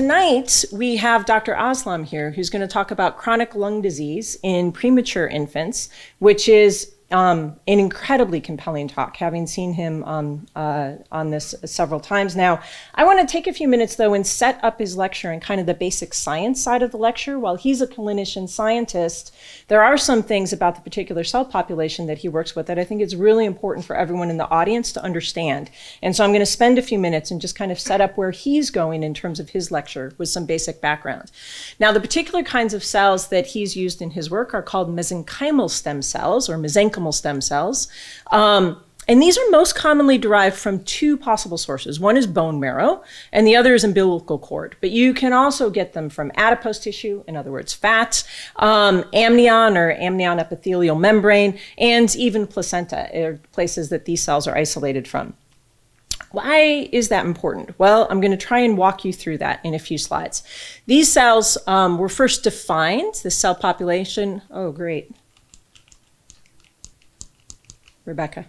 tonight we have Dr. Aslam here, who's going to talk about chronic lung disease in premature infants, which is um, an incredibly compelling talk, having seen him um, uh, on this several times now. I want to take a few minutes, though, and set up his lecture and kind of the basic science side of the lecture. While he's a clinician scientist, there are some things about the particular cell population that he works with that I think is really important for everyone in the audience to understand. And so I'm going to spend a few minutes and just kind of set up where he's going in terms of his lecture with some basic background. Now, the particular kinds of cells that he's used in his work are called mesenchymal stem cells or mesenchymal mesenchymal stem cells. Um, and these are most commonly derived from two possible sources. One is bone marrow, and the other is umbilical cord. But you can also get them from adipose tissue, in other words, fat, um, amnion or amnion epithelial membrane, and even placenta are places that these cells are isolated from. Why is that important? Well, I'm going to try and walk you through that in a few slides. These cells um, were first defined, the cell population. Oh, great. Rebecca.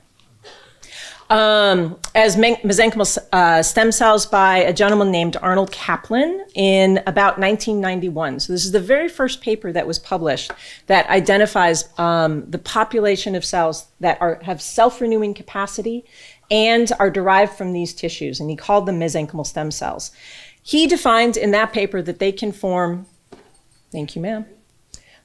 Um, as mesenchymal uh, stem cells by a gentleman named Arnold Caplan in about 1991. So this is the very first paper that was published that identifies um, the population of cells that are, have self-renewing capacity and are derived from these tissues, and he called them mesenchymal stem cells. He defined in that paper that they can form, thank you, ma'am,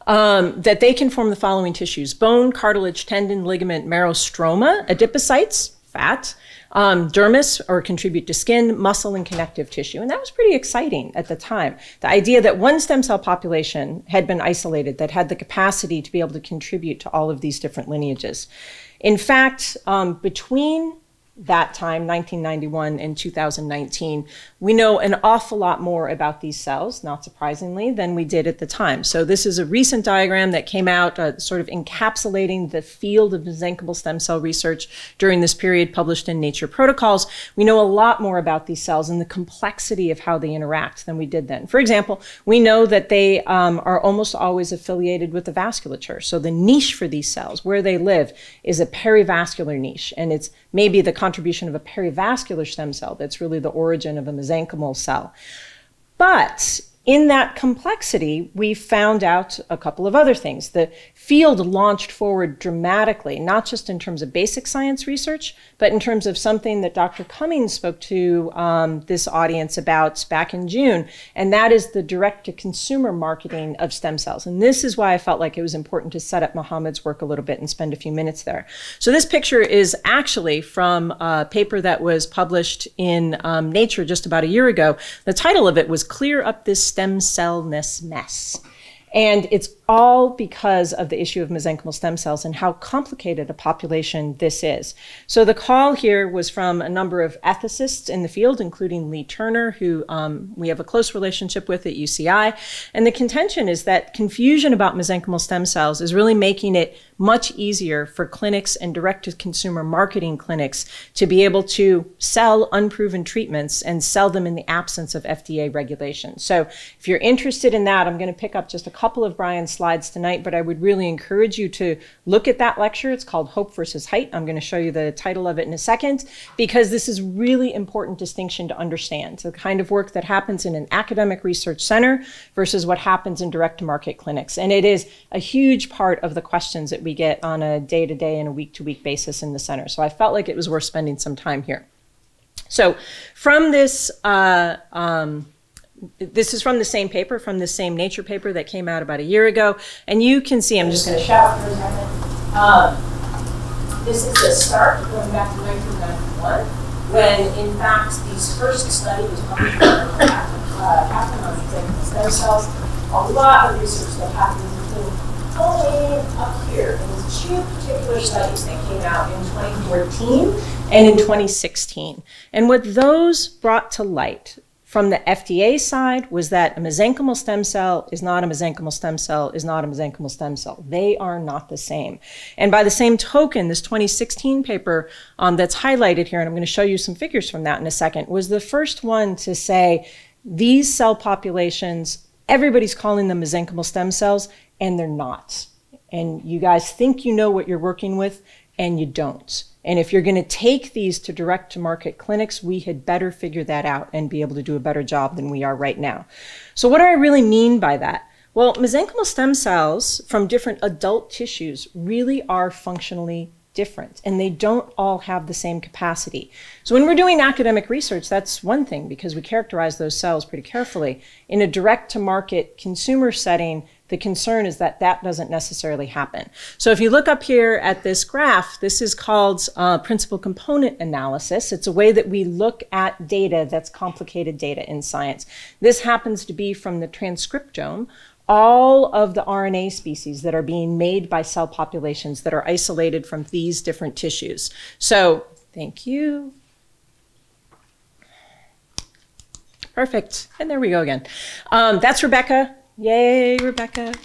um, that they can form the following tissues bone, cartilage, tendon, ligament, marrow, stroma, adipocytes, fat, um, dermis, or contribute to skin, muscle, and connective tissue. And that was pretty exciting at the time. The idea that one stem cell population had been isolated that had the capacity to be able to contribute to all of these different lineages. In fact, um, between that time, 1991 and 2019, we know an awful lot more about these cells, not surprisingly, than we did at the time. So this is a recent diagram that came out uh, sort of encapsulating the field of mesenchymal stem cell research during this period published in Nature Protocols. We know a lot more about these cells and the complexity of how they interact than we did then. For example, we know that they um, are almost always affiliated with the vasculature. So the niche for these cells, where they live, is a perivascular niche, and it's maybe the contribution of a perivascular stem cell that's really the origin of a mesenchymal cell. But in that complexity, we found out a couple of other things. The field launched forward dramatically, not just in terms of basic science research, but in terms of something that Dr. Cummings spoke to um, this audience about back in June, and that is the direct to consumer marketing of stem cells. And this is why I felt like it was important to set up Muhammad's work a little bit and spend a few minutes there. So, this picture is actually from a paper that was published in um, Nature just about a year ago. The title of it was Clear Up This stem cellness mess. And it's all because of the issue of mesenchymal stem cells and how complicated a population this is. So the call here was from a number of ethicists in the field, including Leigh Turner, who um, we have a close relationship with at UCI. And the contention is that confusion about mesenchymal stem cells is really making it much easier for clinics and direct to consumer marketing clinics to be able to sell unproven treatments and sell them in the absence of FDA regulation. So if you're interested in that, I'm going to pick up just a couple of Brian's slides tonight, but I would really encourage you to look at that lecture. It's called Hope versus Hype. I'm going to show you the title of it in a second because this is really important distinction to understand. the kind of work that happens in an academic research center versus what happens in direct to market clinics. And it is a huge part of the questions that we get on a day to day and a week to week basis in the center. So I felt like it was worth spending some time here. So from this, uh, um, this is from the same paper, from the same Nature paper that came out about a year ago. And you can see, I'm just going to shout for a second. Um, this is the start going back to 1991, when in fact these first studies published uh, happened on stem cells. A lot of research that happened between only up here. in these two particular studies that came out in 2014 and in 2016. And what those brought to light from the FDA side was that a mesenchymal stem cell is not a mesenchymal stem cell, is not a mesenchymal stem cell. They are not the same. And by the same token, this 2016 paper um, that's highlighted here, and I'm going to show you some figures from that in a second, was the first one to say these cell populations, everybody's calling them mesenchymal stem cells, and they're not. And you guys think you know what you're working with, and you don't. And if you're going to take these to direct to market clinics, we had better figure that out and be able to do a better job than we are right now. So, what do I really mean by that? Well, mesenchymal stem cells from different adult tissues really are functionally different and they don't all have the same capacity. So when we're doing academic research, that's one thing because we characterize those cells pretty carefully. In a direct to market consumer setting, the concern is that that doesn't necessarily happen. So if you look up here at this graph, this is called uh, principal component analysis. It's a way that we look at data that's complicated data in science. This happens to be from the transcriptome, all of the RNA species that are being made by cell populations that are isolated from these different tissues. So thank you. Perfect. And there we go again. Um, that's Rebecca. Yay, Rebecca.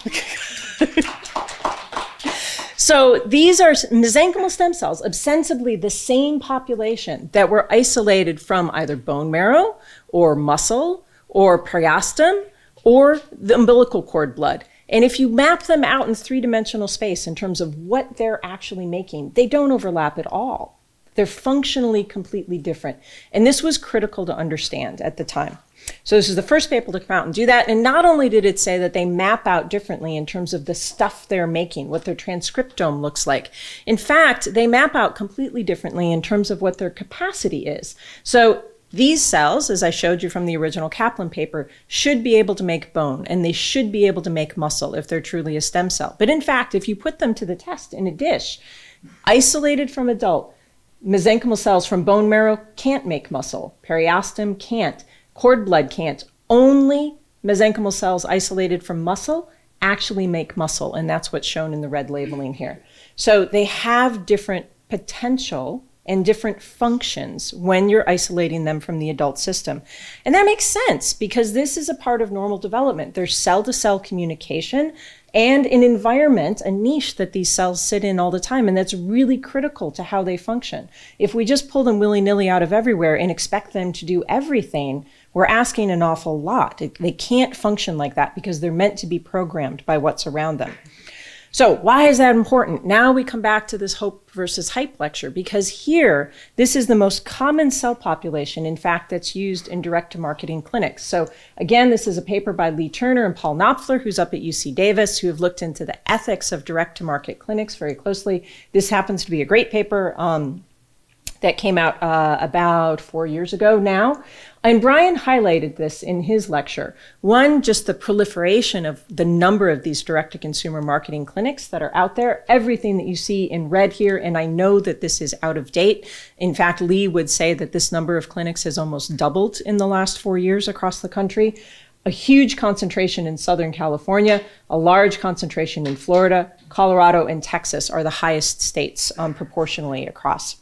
so these are mesenchymal stem cells, ostensibly the same population that were isolated from either bone marrow or muscle or periosteum or the umbilical cord blood. And if you map them out in three dimensional space in terms of what they're actually making, they don't overlap at all. They're functionally completely different. And this was critical to understand at the time. So this is the first paper to come out and do that. And not only did it say that they map out differently in terms of the stuff they're making, what their transcriptome looks like. In fact, they map out completely differently in terms of what their capacity is. So these cells, as I showed you from the original Caplan paper, should be able to make bone and they should be able to make muscle if they're truly a stem cell. But in fact, if you put them to the test in a dish, isolated from adult, mesenchymal cells from bone marrow can't make muscle. Periosteum can't. Cord blood can't. Only mesenchymal cells isolated from muscle actually make muscle, and that's what's shown in the red labeling here. So they have different potential and different functions when you're isolating them from the adult system. And that makes sense because this is a part of normal development. There's cell to cell communication and an environment, a niche that these cells sit in all the time. And that's really critical to how they function. If we just pull them willy nilly out of everywhere and expect them to do everything, we're asking an awful lot. They can't function like that because they're meant to be programmed by what's around them. So, why is that important? Now we come back to this hope versus hype lecture because here, this is the most common cell population, in fact, that's used in direct to marketing clinics. So, again, this is a paper by Leigh Turner and Paul Knoepfler, who's up at UC Davis, who have looked into the ethics of direct to market clinics very closely. This happens to be a great paper. Um, that came out uh, about four years ago now. And Brian highlighted this in his lecture. One, just the proliferation of the number of these direct to consumer marketing clinics that are out there, everything that you see in red here. And I know that this is out of date. In fact, Leigh would say that this number of clinics has almost doubled in the last four years across the country. A huge concentration in Southern California, a large concentration in Florida, Colorado, and Texas are the highest states um, proportionally across.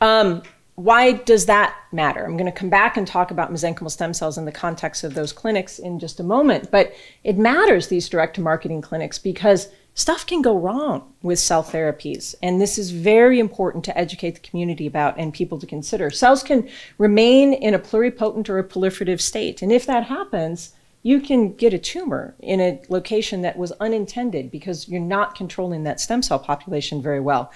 Um, why does that matter? I'm going to come back and talk about mesenchymal stem cells in the context of those clinics in just a moment. But it matters, these direct to marketing clinics, because stuff can go wrong with cell therapies. And this is very important to educate the community about and people to consider. Cells can remain in a pluripotent or a proliferative state. And if that happens, you can get a tumor in a location that was unintended because you're not controlling that stem cell population very well.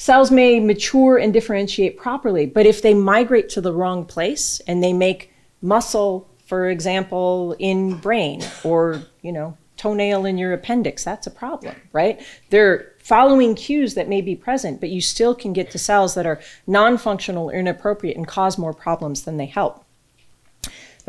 Cells may mature and differentiate properly, but if they migrate to the wrong place and they make muscle, for example, in brain or, you know, toenail in your appendix, that's a problem, right? They're following cues that may be present, but you still can get to cells that are non-functional or inappropriate and cause more problems than they help.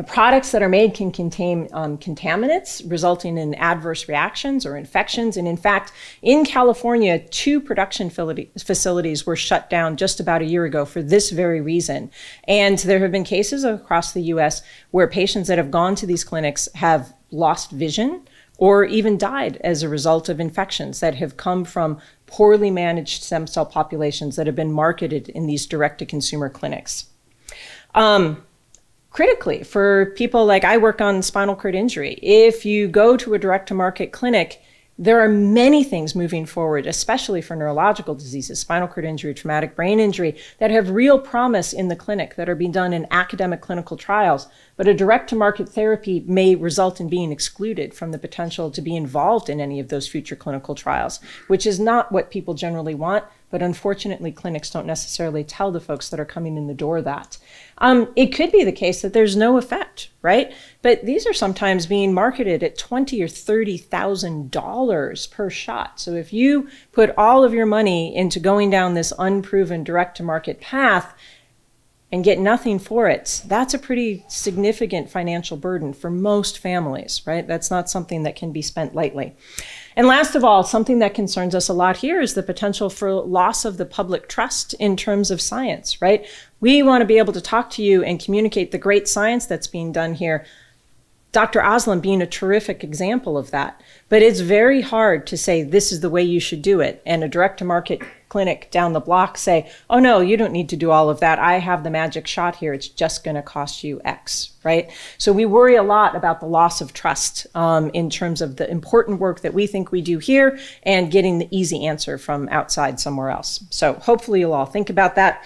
The products that are made can contain um, contaminants, resulting in adverse reactions or infections. And in fact, in California, two production facilities were shut down just about a year ago for this very reason. And there have been cases across the US where patients that have gone to these clinics have lost vision or even died as a result of infections that have come from poorly managed stem cell populations that have been marketed in these direct to consumer clinics. Um, critically for people like I work on spinal cord injury. If you go to a direct to market clinic, there are many things moving forward, especially for neurological diseases, spinal cord injury, traumatic brain injury, that have real promise in the clinic that are being done in academic clinical trials. But a direct to market therapy may result in being excluded from the potential to be involved in any of those future clinical trials, which is not what people generally want. But unfortunately, clinics don't necessarily tell the folks that are coming in the door that. Um, it could be the case that there's no effect, right? But these are sometimes being marketed at twenty or thirty thousand dollars per shot. So if you put all of your money into going down this unproven direct to market path and get nothing for it, that's a pretty significant financial burden for most families, right? That's not something that can be spent lightly. And last of all, something that concerns us a lot here is the potential for loss of the public trust in terms of science, right? We want to be able to talk to you and communicate the great science that's being done here. Dr. Aslam being a terrific example of that. But it's very hard to say this is the way you should do it. And a direct to market clinic down the block say, oh no, you don't need to do all of that. I have the magic shot here. It's just going to cost you X, right? So we worry a lot about the loss of trust um, in terms of the important work that we think we do here and getting the easy answer from outside somewhere else. So hopefully you'll all think about that.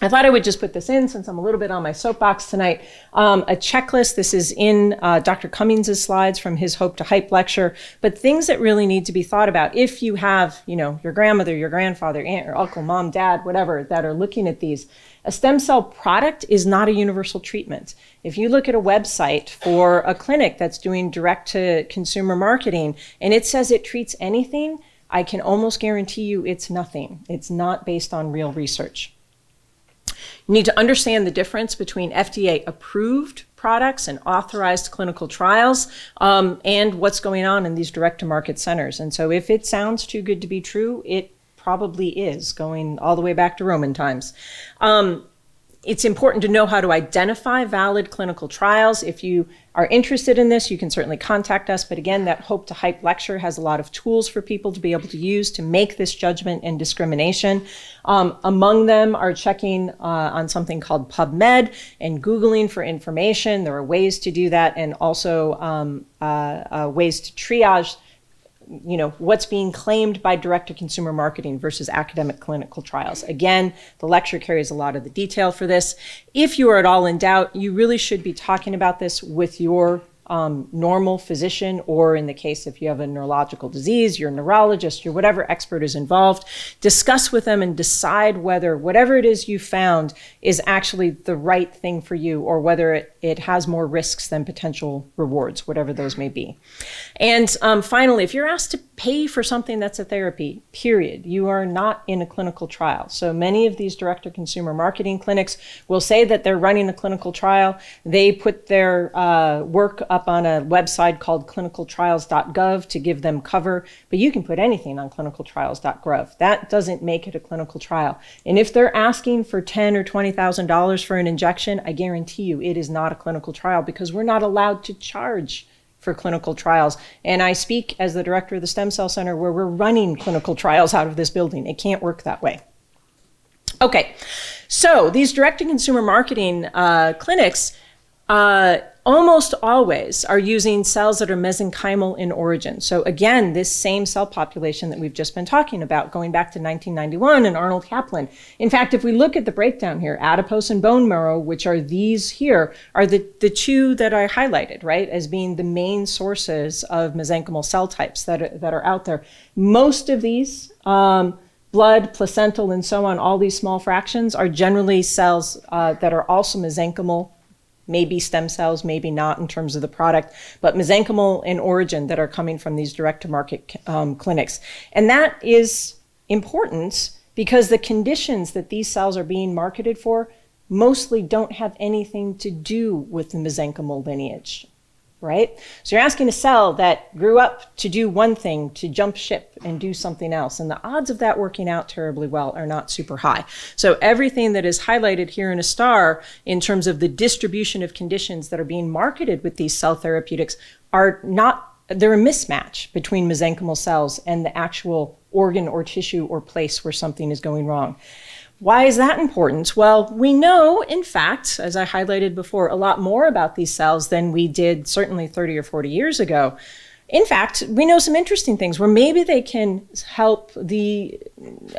I thought I would just put this in since I'm a little bit on my soapbox tonight. Um, a checklist. This is in uh, Dr. Cummings' slides from his Hope to Hype lecture, but things that really need to be thought about if you have, you know, your grandmother, your grandfather, aunt, or uncle, mom, dad, whatever, that are looking at these. A stem cell product is not a universal treatment. If you look at a website for a clinic that's doing direct to consumer marketing and it says it treats anything, I can almost guarantee you it's nothing. It's not based on real research. You need to understand the difference between FDA approved products and authorized clinical trials um, and what's going on in these direct to market centers. And so if it sounds too good to be true, it probably is going all the way back to Roman times. Um, it's important to know how to identify valid clinical trials. If you are interested in this, you can certainly contact us. But again, that Hope to Hype lecture has a lot of tools for people to be able to use to make this judgment and discrimination. Um, among them are checking uh, on something called PubMed and Googling for information. There are ways to do that and also um, uh, uh, ways to triage you know, what's being claimed by direct to consumer marketing versus academic clinical trials. Again, the lecture carries a lot of the detail for this. If you are at all in doubt, you really should be talking about this with your um, normal physician, or in the case if you have a neurological disease, your neurologist, your whatever expert is involved, discuss with them and decide whether whatever it is you found is actually the right thing for you or whether it, it has more risks than potential rewards, whatever those may be. And um, finally, if you're asked to pay for something that's a therapy, period, you are not in a clinical trial. So many of these direct to consumer marketing clinics will say that they're running a clinical trial. They put their uh, work up up on a website called clinicaltrials.gov to give them cover, but you can put anything on clinicaltrials.gov. That doesn't make it a clinical trial. And if they're asking for ten or twenty thousand dollars for an injection, I guarantee you it is not a clinical trial because we're not allowed to charge for clinical trials. And I speak as the director of the Stem Cell Center where we're running clinical trials out of this building. It can't work that way. Okay, so these direct to consumer marketing uh, clinics. Uh, almost always are using cells that are mesenchymal in origin. So again, this same cell population that we've just been talking about, going back to 1991 and Arnold Caplan. In fact, if we look at the breakdown here, adipose and bone marrow, which are these here, are the, the two that I highlighted, right, as being the main sources of mesenchymal cell types that are, that are out there. Most of these, um, blood, placental, and so on, all these small fractions are generally cells uh, that are also mesenchymal maybe stem cells, maybe not in terms of the product, but mesenchymal in origin that are coming from these direct to market um, clinics. And that is important because the conditions that these cells are being marketed for mostly don't have anything to do with the mesenchymal lineage right? So you're asking a cell that grew up to do one thing, to jump ship and do something else. And the odds of that working out terribly well are not super high. So everything that is highlighted here in a star in terms of the distribution of conditions that are being marketed with these cell therapeutics are not, they're a mismatch between mesenchymal cells and the actual organ or tissue or place where something is going wrong. Why is that important? Well, we know, in fact, as I highlighted before, a lot more about these cells than we did certainly 30 or 40 years ago. in fact, we know some interesting things where maybe they can help the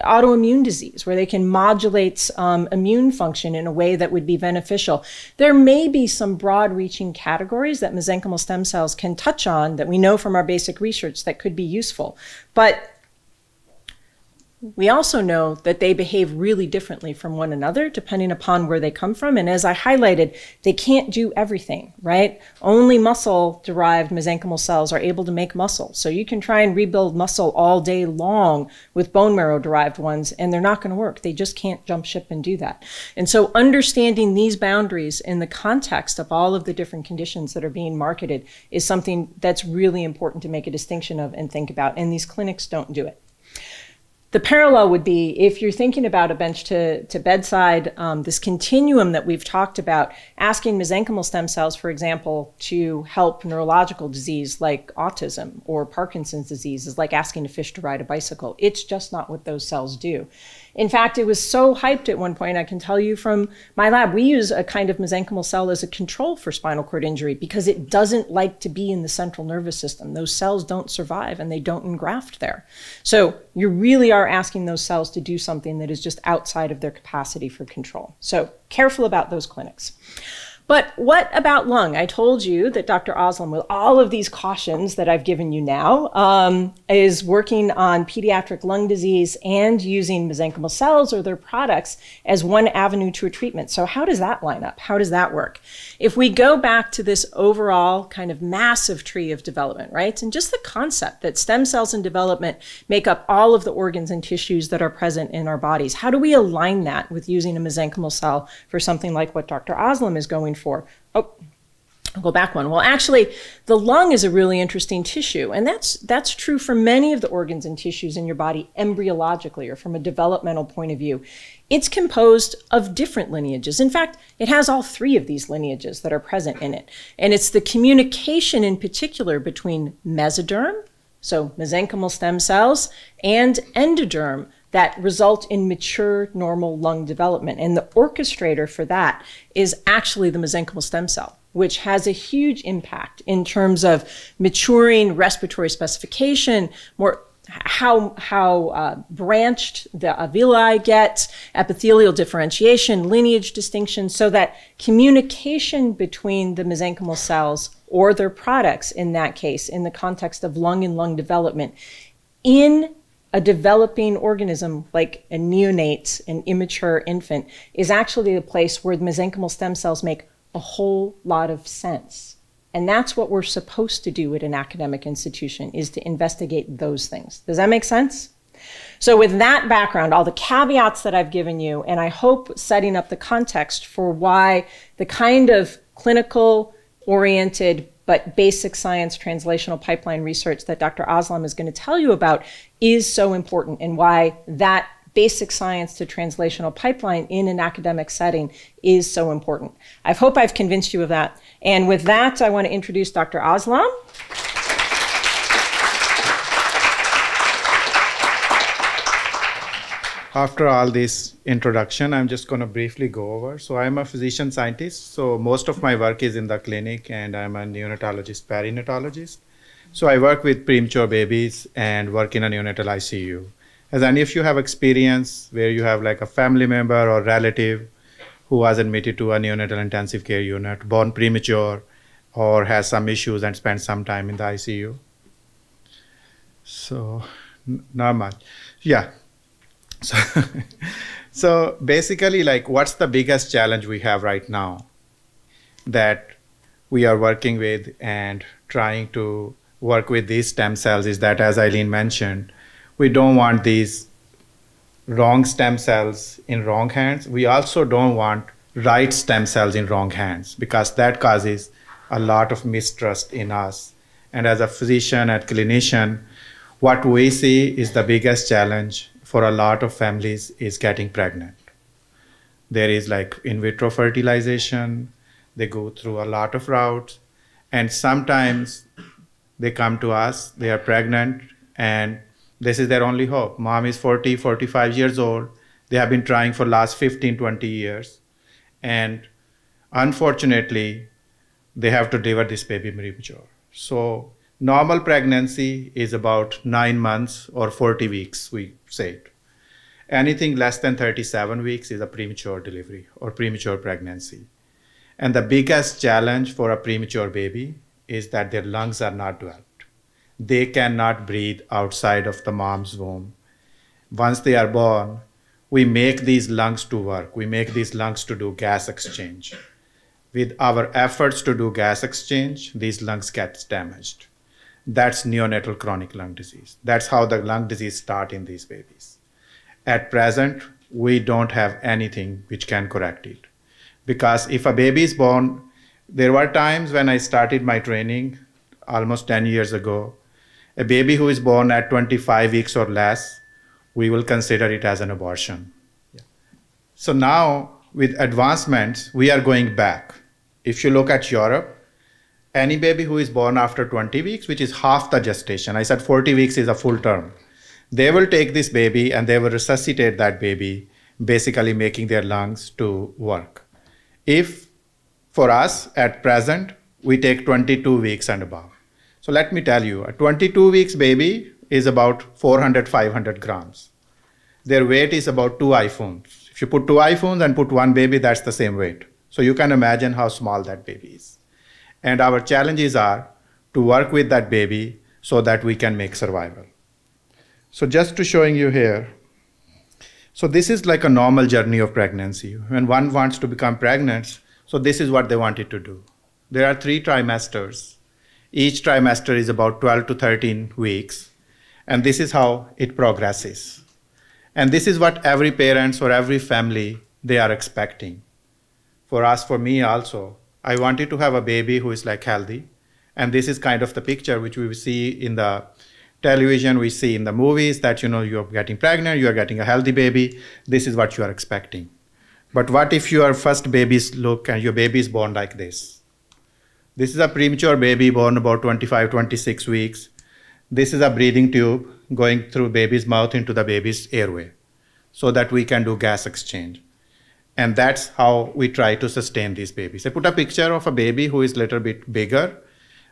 autoimmune disease, where they can modulate um, immune function in a way that would be beneficial. There may be some broad reaching categories that mesenchymal stem cells can touch on that we know from our basic research that could be useful. But we also know that they behave really differently from one another depending upon where they come from. And as I highlighted, they can't do everything, right? Only muscle derived mesenchymal cells are able to make muscle. So you can try and rebuild muscle all day long with bone marrow derived ones, and they're not going to work. They just can't jump ship and do that. And so understanding these boundaries in the context of all of the different conditions that are being marketed is something that's really important to make a distinction of and think about. And these clinics don't do it the parallel would be if you're thinking about a bench to, to bedside, um, this continuum that we've talked about, asking mesenchymal stem cells, for example, to help neurological disease like autism or Parkinson's disease is like asking a fish to ride a bicycle. It's just not what those cells do. In fact, it was so hyped at one point, I can tell you from my lab, we use a kind of mesenchymal cell as a control for spinal cord injury because it doesn't like to be in the central nervous system. Those cells don't survive and they don't engraft there. So you really are asking those cells to do something that is just outside of their capacity for control. So careful about those clinics. But what about lung? I told you that Dr. Aslam, with all of these cautions that I've given you now, um, is working on pediatric lung disease and using mesenchymal cells or their products as one avenue to a treatment. So how does that line up? How does that work? If we go back to this overall kind of massive tree of development, right? And just the concept that stem cells in development make up all of the organs and tissues that are present in our bodies. How do we align that with using a mesenchymal cell for something like what Dr. Aslam is going for. Oh, I'll go back one. Well, actually, the lung is a really interesting tissue, and that's that's true for many of the organs and tissues in your body embryologically or from a developmental point of view. It's composed of different lineages. In fact, it has all three of these lineages that are present in it. And it's the communication in particular between mesoderm, so mesenchymal stem cells, and endoderm, that result in mature normal lung development. And the orchestrator for that is actually the mesenchymal stem cell, which has a huge impact in terms of maturing respiratory specification, more how how uh, branched the alveoli get, epithelial differentiation, lineage distinction, so that communication between the mesenchymal cells or their products in that case, in the context of lung and lung development, in a developing organism like a neonate, an immature infant, is actually a place where the mesenchymal stem cells make a whole lot of sense. And that's what we're supposed to do at an academic institution is to investigate those things. Does that make sense? So with that background, all the caveats that I've given you, and I hope setting up the context for why the kind of clinical oriented but basic science translational pipeline research that Dr. Aslam is going to tell you about is so important and why that basic science to translational pipeline in an academic setting is so important. I hope I've convinced you of that. And with that, I want to introduce Dr. Aslam. After all this introduction, I'm just going to briefly go over. So I'm a physician scientist. So most of my work is in the clinic, and I'm a neonatologist, perinatologist. So I work with premature babies and work in a neonatal ICU. As any of you have experience where you have like a family member or relative who was admitted to a neonatal intensive care unit, born premature, or has some issues and spent some time in the ICU. So, not much. Yeah, so, so basically, like, what's the biggest challenge we have right now that we are working with and trying to work with these stem cells is that, as Aileen mentioned, we don't want these wrong stem cells in wrong hands. We also don't want right stem cells in wrong hands because that causes a lot of mistrust in us. And as a physician and clinician, what we see is the biggest challenge for a lot of families is getting pregnant. There is like in vitro fertilization, they go through a lot of routes, and sometimes they come to us, they are pregnant, and this is their only hope. Mom is 40, 45 years old. They have been trying for last 15, 20 years. And unfortunately, they have to deliver this baby premature. So Normal pregnancy is about nine months or 40 weeks, we say. Anything less than 37 weeks is a premature delivery or premature pregnancy. And the biggest challenge for a premature baby is that their lungs are not developed. They cannot breathe outside of the mom's womb. Once they are born, we make these lungs to work. We make these lungs to do gas exchange. With our efforts to do gas exchange, these lungs get damaged. That's neonatal chronic lung disease. That's how the lung disease start in these babies. At present, we don't have anything which can correct it. Because if a baby is born, there were times when I started my training almost 10 years ago, a baby who is born at 25 weeks or less, we will consider it as an abortion. Yeah. So now, with advancements, we are going back. If you look at Europe, any baby who is born after 20 weeks, which is half the gestation, I said 40 weeks is a full term, they will take this baby and they will resuscitate that baby, basically making their lungs to work. If for us at present, we take 22 weeks and above. So let me tell you, a 22 weeks baby is about 400, 500 grams. Their weight is about two iPhones. If you put two iPhones and put one baby, that's the same weight. So you can imagine how small that baby is. And our challenges are to work with that baby so that we can make survival. So just to showing you here, so this is like a normal journey of pregnancy. When one wants to become pregnant, so this is what they wanted to do. There are three trimesters. Each trimester is about 12 to 13 weeks. And this is how it progresses. And this is what every parents or every family they are expecting. For us, for me also, I wanted to have a baby who is like healthy. And this is kind of the picture which we see in the television, we see in the movies that you know you're getting pregnant, you're getting a healthy baby. This is what you are expecting. But what if your first baby's look and your baby is born like this? This is a premature baby born about 25, 26 weeks. This is a breathing tube going through baby's mouth into the baby's airway so that we can do gas exchange. And that's how we try to sustain these babies. I put a picture of a baby who is a little bit bigger,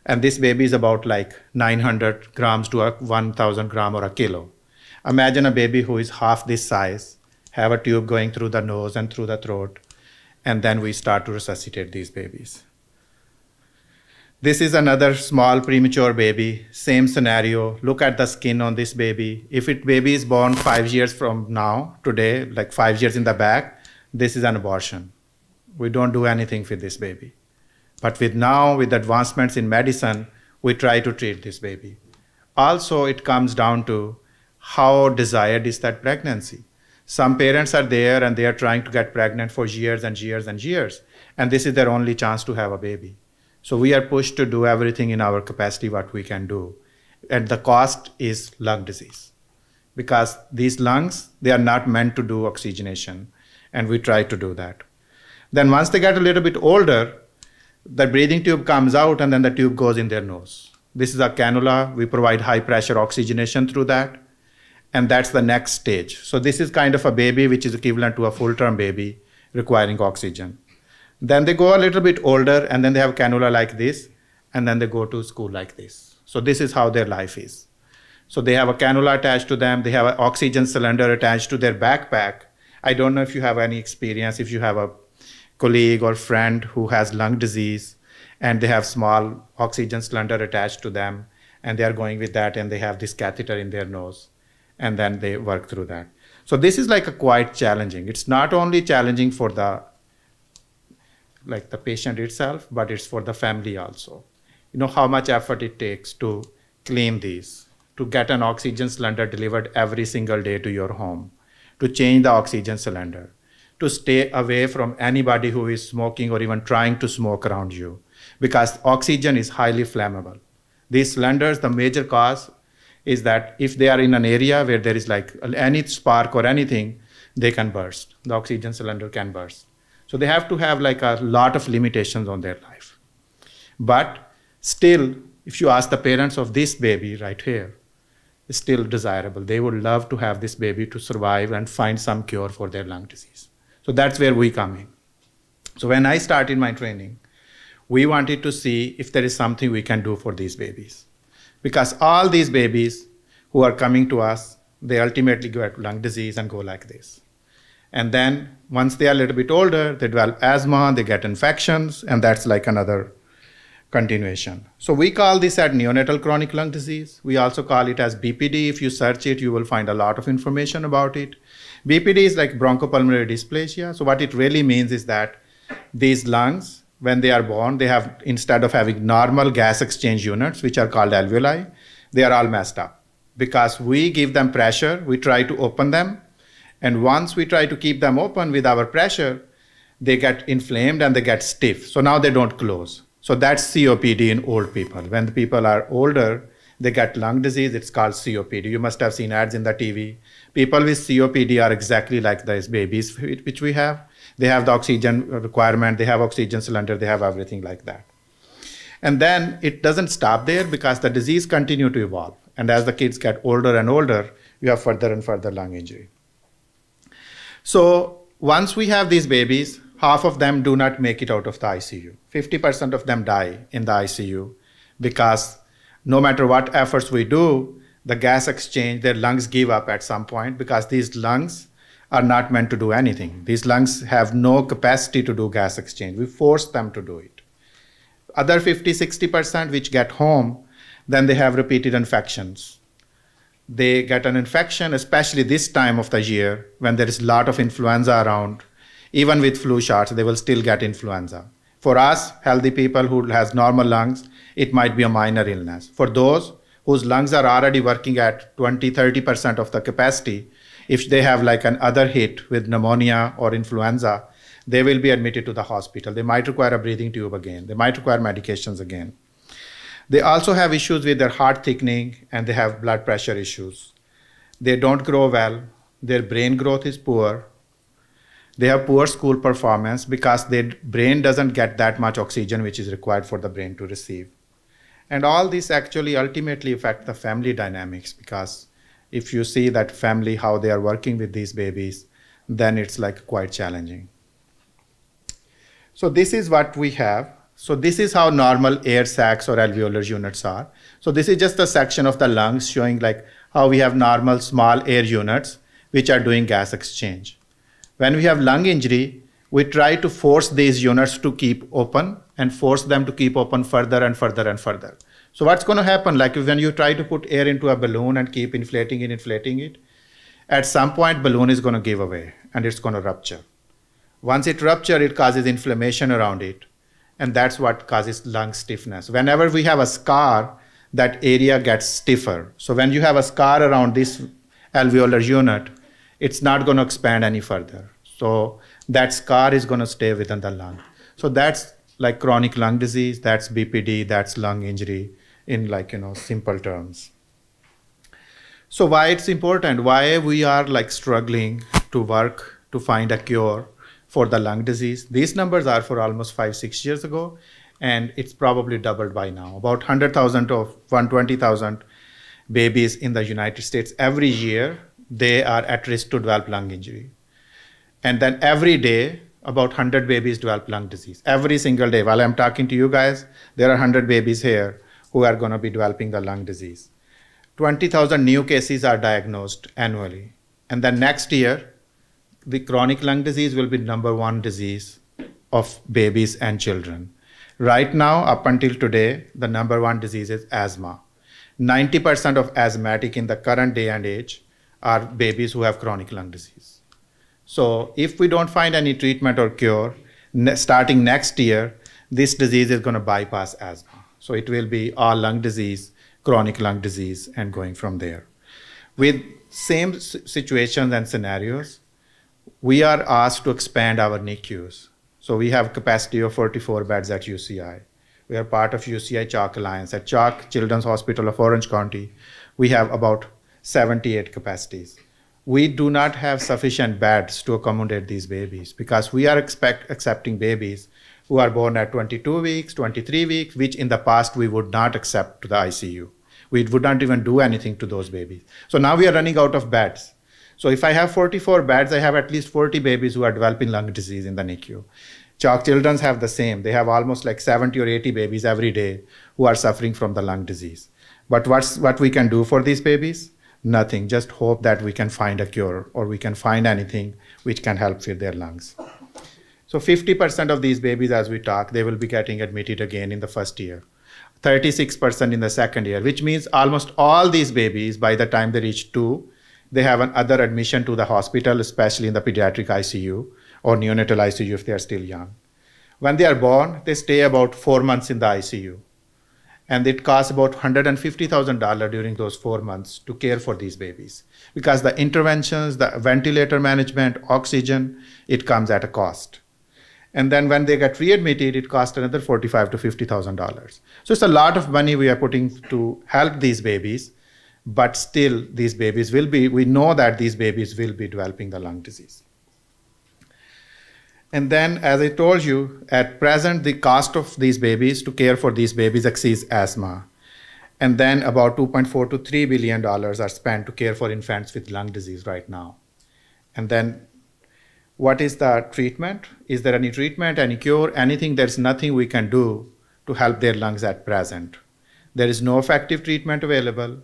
and this baby is about like 900 grams to a 1000 gram or a kilo. Imagine a baby who is half this size, have a tube going through the nose and through the throat, and then we start to resuscitate these babies. This is another small premature baby, same scenario. Look at the skin on this baby. If it baby is born five years from now, today, like five years in the back, this is an abortion. We don't do anything for this baby. But with now, with advancements in medicine, we try to treat this baby. Also, it comes down to how desired is that pregnancy. Some parents are there and they are trying to get pregnant for years and years and years, and this is their only chance to have a baby. So we are pushed to do everything in our capacity what we can do. And the cost is lung disease. Because these lungs, they are not meant to do oxygenation and we try to do that. Then once they get a little bit older, the breathing tube comes out and then the tube goes in their nose. This is a cannula. We provide high pressure oxygenation through that. And that's the next stage. So this is kind of a baby which is equivalent to a full term baby requiring oxygen. Then they go a little bit older and then they have cannula like this and then they go to school like this. So this is how their life is. So they have a cannula attached to them, they have an oxygen cylinder attached to their backpack, I don't know if you have any experience, if you have a colleague or friend who has lung disease and they have small oxygen cylinder attached to them and they are going with that and they have this catheter in their nose and then they work through that. So this is like a quite challenging. It's not only challenging for the like the patient itself, but it's for the family also. You know how much effort it takes to clean these, to get an oxygen cylinder delivered every single day to your home to change the oxygen cylinder, to stay away from anybody who is smoking or even trying to smoke around you, because oxygen is highly flammable. These cylinders, the major cause is that if they are in an area where there is like any spark or anything, they can burst. The oxygen cylinder can burst. So they have to have like a lot of limitations on their life. But still, if you ask the parents of this baby right here, still desirable. They would love to have this baby to survive and find some cure for their lung disease. So that's where we come in. So when I started my training, we wanted to see if there is something we can do for these babies. because all these babies who are coming to us, they ultimately get lung disease and go like this. And then once they are a little bit older, they develop asthma, they get infections, and that's like another continuation. So we call this at neonatal chronic lung disease. We also call it as BPD. If you search it, you will find a lot of information about it. BPD is like bronchopulmonary dysplasia. So what it really means is that these lungs, when they are born, they have, instead of having normal gas exchange units, which are called alveoli, they are all messed up. Because we give them pressure, we try to open them, and once we try to keep them open with our pressure, they get inflamed and they get stiff. So now they don't close. So that's COPD in old people. When the people are older, they get lung disease, it's called COPD. You must have seen ads in the TV. People with COPD are exactly like these babies which we have. They have the oxygen requirement, they have oxygen cylinder, they have everything like that. And then it doesn't stop there because the disease continue to evolve. And as the kids get older and older, you have further and further lung injury. So once we have these babies, half of them do not make it out of the ICU. 50% of them die in the ICU because no matter what efforts we do, the gas exchange, their lungs give up at some point because these lungs are not meant to do anything. These lungs have no capacity to do gas exchange. We force them to do it. Other 50, 60% which get home, then they have repeated infections. They get an infection, especially this time of the year when there is a lot of influenza around. Even with flu shots, they will still get influenza. For us, healthy people who has normal lungs, it might be a minor illness. For those whose lungs are already working at 20, 30% of the capacity, if they have like an other hit with pneumonia or influenza, they will be admitted to the hospital. They might require a breathing tube again. They might require medications again. They also have issues with their heart thickening and they have blood pressure issues. They don't grow well. Their brain growth is poor. They have poor school performance because their brain doesn't get that much oxygen which is required for the brain to receive. And all this actually ultimately affect the family dynamics because if you see that family, how they are working with these babies, then it's like quite challenging. So this is what we have. So this is how normal air sacs or alveolar units are. So this is just a section of the lungs showing like how we have normal small air units which are doing gas exchange. When we have lung injury, we try to force these units to keep open and force them to keep open further and further and further. So what's going to happen? Like when you try to put air into a balloon and keep inflating it, inflating it, at some point balloon is going to give away and it's going to rupture. Once it ruptures, it causes inflammation around it, and that's what causes lung stiffness. Whenever we have a scar, that area gets stiffer. So when you have a scar around this alveolar unit, it's not going to expand any further. So that scar is going to stay within the lung. So that's like chronic lung disease, that's BPD, that's lung injury in like, you know, simple terms. So why it's important, why we are like struggling to work to find a cure for the lung disease. These numbers are for almost five, six years ago, and it's probably doubled by now. About 100,000 of 120,000 babies in the United States every year, they are at risk to develop lung injury. And then every day, about 100 babies develop lung disease. Every single day, while I'm talking to you guys, there are 100 babies here who are going to be developing the lung disease. 20,000 new cases are diagnosed annually. And then next year, the chronic lung disease will be number one disease of babies and children. Right now, up until today, the number one disease is asthma. 90% of asthmatic in the current day and age are babies who have chronic lung disease. So if we don't find any treatment or cure, ne starting next year, this disease is going to bypass asthma. So it will be all lung disease, chronic lung disease, and going from there. With same situations and scenarios, we are asked to expand our NICUs. So we have capacity of 44 beds at UCI. We are part of UCI CHOC Alliance. At CHOC Children's Hospital of Orange County, we have about 78 capacities we do not have sufficient beds to accommodate these babies because we are expect, accepting babies who are born at 22 weeks, 23 weeks, which in the past we would not accept to the ICU. We would not even do anything to those babies. So now we are running out of beds. So if I have 44 beds, I have at least 40 babies who are developing lung disease in the NICU. CHOC Children's have the same. They have almost like 70 or 80 babies every day who are suffering from the lung disease. But what's what we can do for these babies? Nothing. Just hope that we can find a cure or we can find anything which can help with their lungs. So 50% of these babies, as we talk, they will be getting admitted again in the first year. 36% in the second year, which means almost all these babies, by the time they reach two, they have another admission to the hospital, especially in the pediatric ICU or neonatal ICU if they are still young. When they are born, they stay about four months in the ICU. And it costs about $150,000 during those four months to care for these babies. Because the interventions, the ventilator management, oxygen, it comes at a cost. And then when they get readmitted, it costs another forty-five to fifty thousand dollars. So it's a lot of money we are putting to help these babies, but still these babies will be. We know that these babies will be developing the lung disease. And then, as I told you, at present, the cost of these babies to care for these babies exceeds asthma. And then about 2.4 to 3 billion dollars are spent to care for infants with lung disease right now. And then what is the treatment? Is there any treatment, any cure, anything? There's nothing we can do to help their lungs at present. There is no effective treatment available.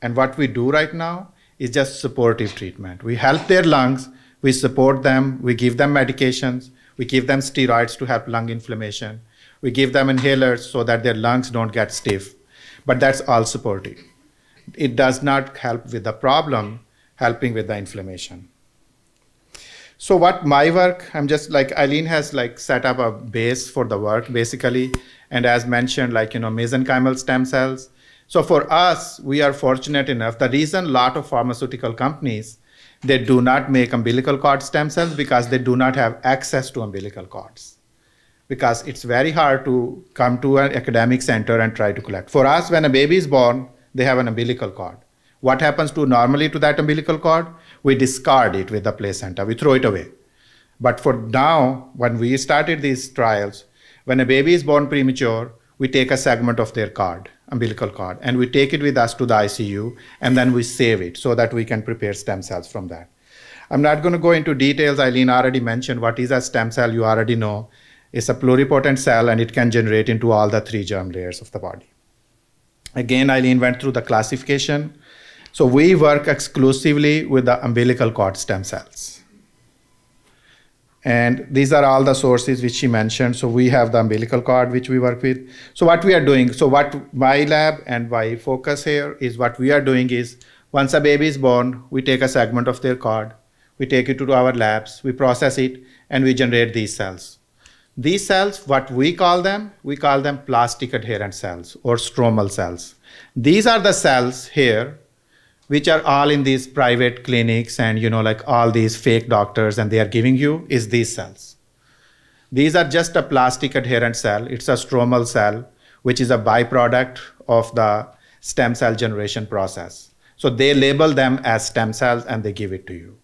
And what we do right now is just supportive treatment. We help their lungs we support them, we give them medications, we give them steroids to help lung inflammation, we give them inhalers so that their lungs don't get stiff. But that's all supportive. It does not help with the problem, helping with the inflammation. So what my work, I'm just like Aileen has like set up a base for the work basically, and as mentioned, like you know mesenchymal stem cells. So for us, we are fortunate enough. The reason a lot of pharmaceutical companies they do not make umbilical cord stem cells because they do not have access to umbilical cords. Because it's very hard to come to an academic center and try to collect. For us, when a baby is born, they have an umbilical cord. What happens to normally to that umbilical cord? We discard it with the placenta, we throw it away. But for now, when we started these trials, when a baby is born premature, we take a segment of their cord umbilical cord and we take it with us to the ICU and then we save it so that we can prepare stem cells from that. I'm not going to go into details. Aileen already mentioned what is a stem cell. You already know. It's a pluripotent cell and it can generate into all the three germ layers of the body. Again, Aileen went through the classification. So we work exclusively with the umbilical cord stem cells. And these are all the sources which she mentioned. So we have the umbilical cord which we work with. So what we are doing, so what my lab and my focus here is what we are doing is once a baby is born, we take a segment of their cord, we take it to our labs, we process it, and we generate these cells. These cells, what we call them, we call them plastic adherent cells or stromal cells. These are the cells here which are all in these private clinics and you know like all these fake doctors and they are giving you is these cells. These are just a plastic adherent cell. It's a stromal cell which is a byproduct of the stem cell generation process. So they label them as stem cells and they give it to you.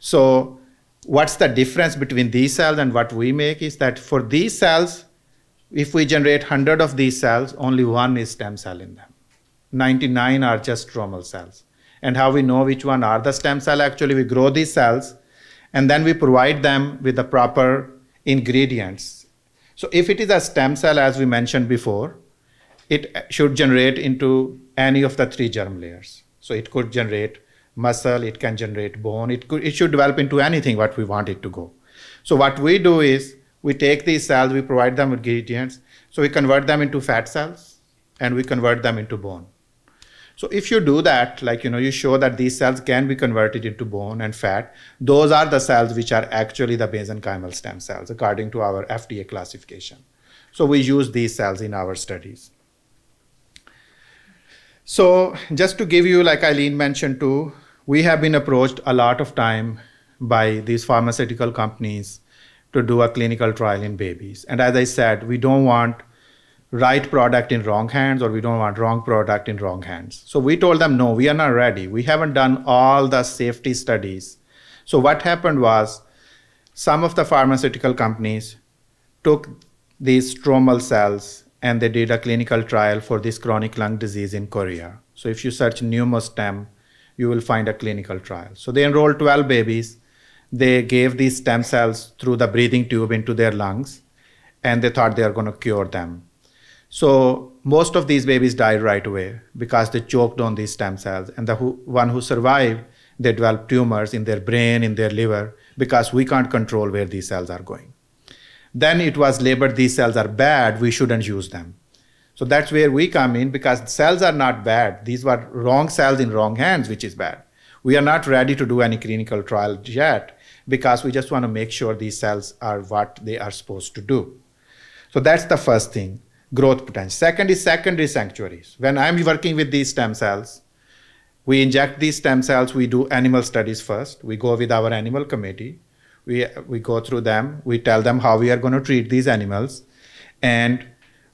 So what's the difference between these cells and what we make is that for these cells if we generate 100 of these cells only one is stem cell in them 99 are just stromal cells. And how we know which one are the stem cell, actually we grow these cells and then we provide them with the proper ingredients. So if it is a stem cell, as we mentioned before, it should generate into any of the three germ layers. So it could generate muscle, it can generate bone, it, could, it should develop into anything what we want it to go. So what we do is we take these cells, we provide them with ingredients, so we convert them into fat cells and we convert them into bone. So if you do that, like, you know, you show that these cells can be converted into bone and fat, those are the cells which are actually the mesenchymal stem cells according to our FDA classification. So we use these cells in our studies. So just to give you, like Aileen mentioned too, we have been approached a lot of time by these pharmaceutical companies to do a clinical trial in babies. And as I said, we don't want right product in wrong hands or we don't want wrong product in wrong hands. So we told them, no, we are not ready. We haven't done all the safety studies. So what happened was some of the pharmaceutical companies took these stromal cells and they did a clinical trial for this chronic lung disease in Korea. So if you search pneumostem, you will find a clinical trial. So they enrolled 12 babies. They gave these stem cells through the breathing tube into their lungs and they thought they are going to cure them. So most of these babies died right away because they choked on these stem cells. And the who, one who survived, they developed tumors in their brain, in their liver, because we can't control where these cells are going. Then it was labeled these cells are bad, we shouldn't use them. So that's where we come in because cells are not bad. These were wrong cells in wrong hands, which is bad. We are not ready to do any clinical trial yet because we just want to make sure these cells are what they are supposed to do. So that's the first thing, growth potential. Second is secondary sanctuaries. When I'm working with these stem cells, we inject these stem cells, we do animal studies first. We go with our animal committee. We, we go through them, we tell them how we are going to treat these animals, and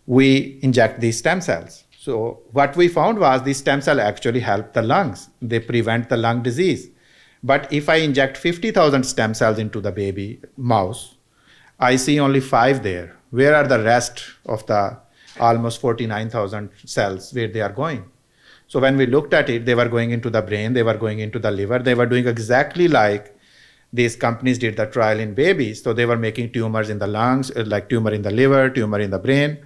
we inject these stem cells. So what we found was these stem cells actually help the lungs. They prevent the lung disease. But if I inject 50,000 stem cells into the baby mouse, I see only five there. Where are the rest of the almost 49,000 cells where they are going? So when we looked at it, they were going into the brain, they were going into the liver, they were doing exactly like these companies did the trial in babies. So they were making tumors in the lungs, uh, like tumor in the liver, tumor in the brain.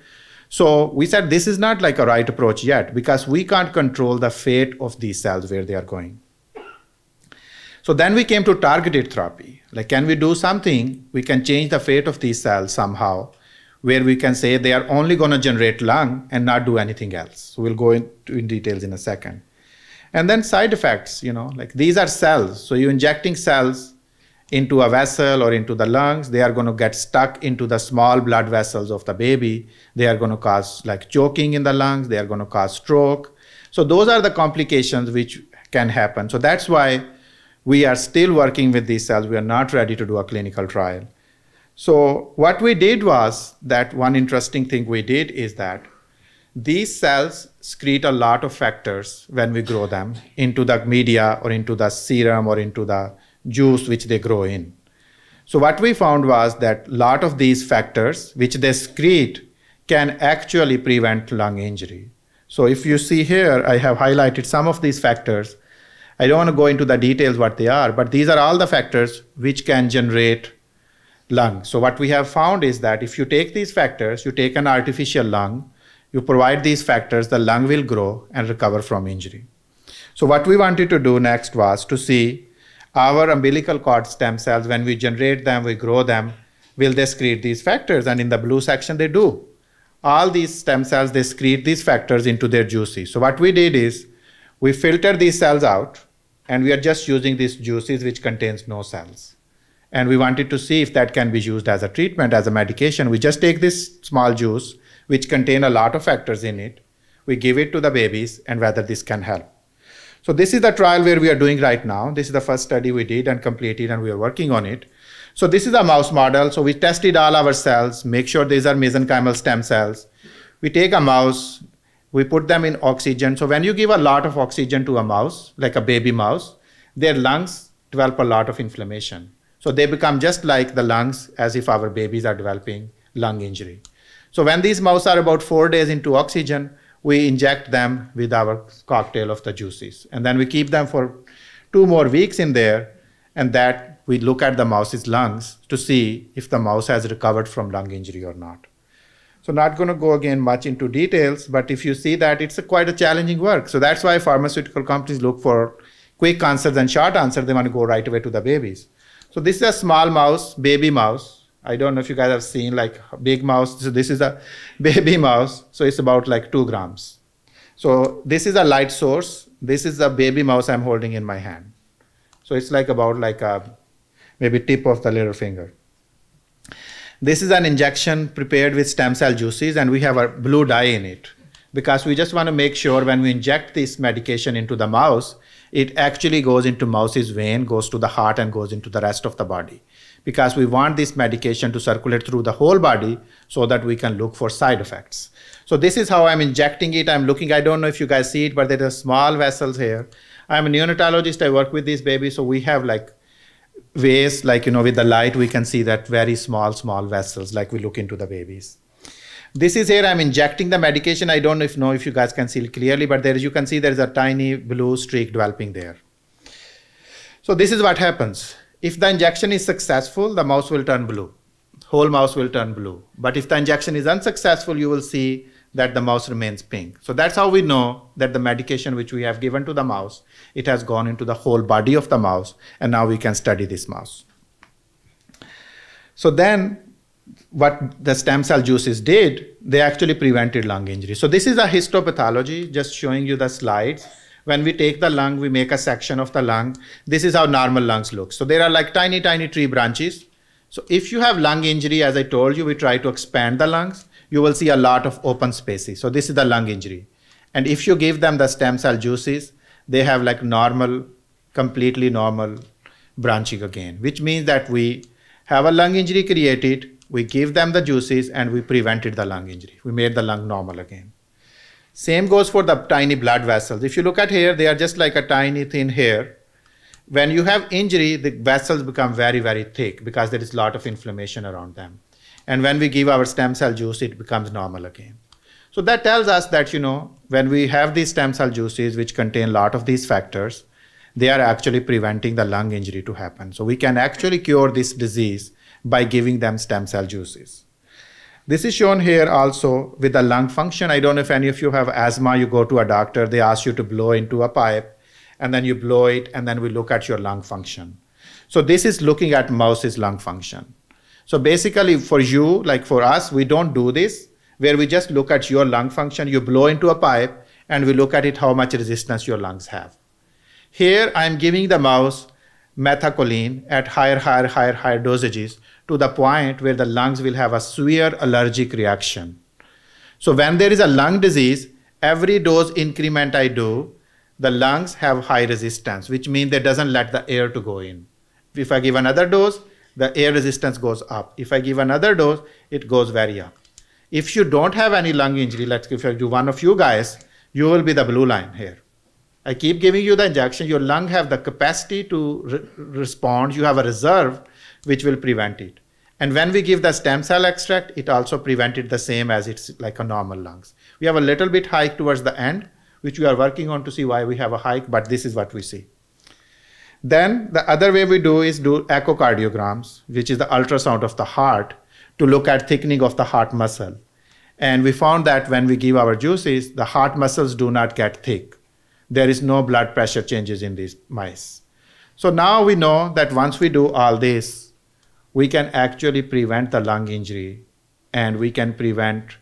So we said this is not like a right approach yet because we can't control the fate of these cells where they are going. So then we came to targeted therapy. Like, can we do something? We can change the fate of these cells somehow where we can say they are only going to generate lung and not do anything else. So we'll go into in details in a second. And then side effects, you know, like these are cells. So you're injecting cells into a vessel or into the lungs, they are going to get stuck into the small blood vessels of the baby. They are going to cause like choking in the lungs, they are going to cause stroke. So those are the complications which can happen. So that's why we are still working with these cells. We are not ready to do a clinical trial. So what we did was that one interesting thing we did is that these cells secrete a lot of factors when we grow them into the media or into the serum or into the juice which they grow in. So what we found was that a lot of these factors which they secrete can actually prevent lung injury. So if you see here, I have highlighted some of these factors. I don't want to go into the details what they are, but these are all the factors which can generate lung. So what we have found is that if you take these factors, you take an artificial lung, you provide these factors, the lung will grow and recover from injury. So what we wanted to do next was to see our umbilical cord stem cells, when we generate them, we grow them, will they secrete these factors? And in the blue section, they do. All these stem cells, they secrete these factors into their juices. So what we did is we filter these cells out and we are just using these juices which contains no cells and we wanted to see if that can be used as a treatment, as a medication. We just take this small juice, which contain a lot of factors in it. We give it to the babies and whether this can help. So this is the trial where we are doing right now. This is the first study we did and completed and we are working on it. So this is a mouse model. So we tested all our cells, make sure these are mesenchymal stem cells. We take a mouse, we put them in oxygen. So when you give a lot of oxygen to a mouse, like a baby mouse, their lungs develop a lot of inflammation. So they become just like the lungs as if our babies are developing lung injury. So when these mouse are about four days into oxygen, we inject them with our cocktail of the juices. And then we keep them for two more weeks in there. And that we look at the mouse's lungs to see if the mouse has recovered from lung injury or not. So not going to go again much into details, but if you see that it's a quite a challenging work. So that's why pharmaceutical companies look for quick answers and short answers. They want to go right away to the babies. So this is a small mouse, baby mouse. I don't know if you guys have seen like big mouse. So this is a baby mouse. So it's about like two grams. So this is a light source. This is a baby mouse I'm holding in my hand. So it's like about like a maybe tip of the little finger. This is an injection prepared with stem cell juices and we have a blue dye in it because we just want to make sure when we inject this medication into the mouse, it actually goes into mouse's vein, goes to the heart, and goes into the rest of the body. Because we want this medication to circulate through the whole body so that we can look for side effects. So this is how I'm injecting it. I'm looking, I don't know if you guys see it, but there are small vessels here. I'm a neonatologist, I work with these babies, so we have like ways, like, you know, with the light, we can see that very small, small vessels, like we look into the babies. This is here I'm injecting the medication. I don't know if, know if you guys can see it clearly, but there you can see there is a tiny blue streak developing there. So this is what happens. If the injection is successful, the mouse will turn blue. Whole mouse will turn blue. But if the injection is unsuccessful, you will see that the mouse remains pink. So that's how we know that the medication which we have given to the mouse, it has gone into the whole body of the mouse, and now we can study this mouse. So then what the stem cell juices did, they actually prevented lung injury. So this is a histopathology, just showing you the slides. When we take the lung, we make a section of the lung. This is how normal lungs look. So there are like tiny, tiny tree branches. So if you have lung injury, as I told you, we try to expand the lungs you will see a lot of open spaces. So this is the lung injury. And if you give them the stem cell juices, they have like normal, completely normal branching again, which means that we have a lung injury created, we give them the juices and we prevented the lung injury. We made the lung normal again. Same goes for the tiny blood vessels. If you look at here, they are just like a tiny thin hair. When you have injury, the vessels become very, very thick because there is a lot of inflammation around them. And when we give our stem cell juice, it becomes normal again. So that tells us that, you know, when we have these stem cell juices, which contain a lot of these factors, they are actually preventing the lung injury to happen. So we can actually cure this disease by giving them stem cell juices. This is shown here also with the lung function. I don't know if any of you have asthma, you go to a doctor, they ask you to blow into a pipe, and then you blow it, and then we look at your lung function. So this is looking at mouse's lung function. So basically for you, like for us, we don't do this where we just look at your lung function, you blow into a pipe and we look at it how much resistance your lungs have. Here I'm giving the mouse methacholine at higher, higher, higher, higher dosages to the point where the lungs will have a severe allergic reaction. So when there is a lung disease, every dose increment I do, the lungs have high resistance, which means they doesn't let the air to go in. If I give another dose, the air resistance goes up. If I give another dose, it goes very up. If you don't have any lung injury, let's I do one of you guys, you will be the blue line here. I keep giving you the injection. Your lung have the capacity to re respond. You have a reserve which will prevent it. And when we give the stem cell extract, it also prevented the same as it's like a normal lungs. We have a little bit hike towards the end, which we are working on to see why we have a hike, but this is what we see. Then the other way we do is do echocardiograms, which is the ultrasound of the heart to look at thickening of the heart muscle. And we found that when we give our juices, the heart muscles do not get thick. There is no blood pressure changes in these mice. So now we know that once we do all this, we can actually prevent the lung injury and we can prevent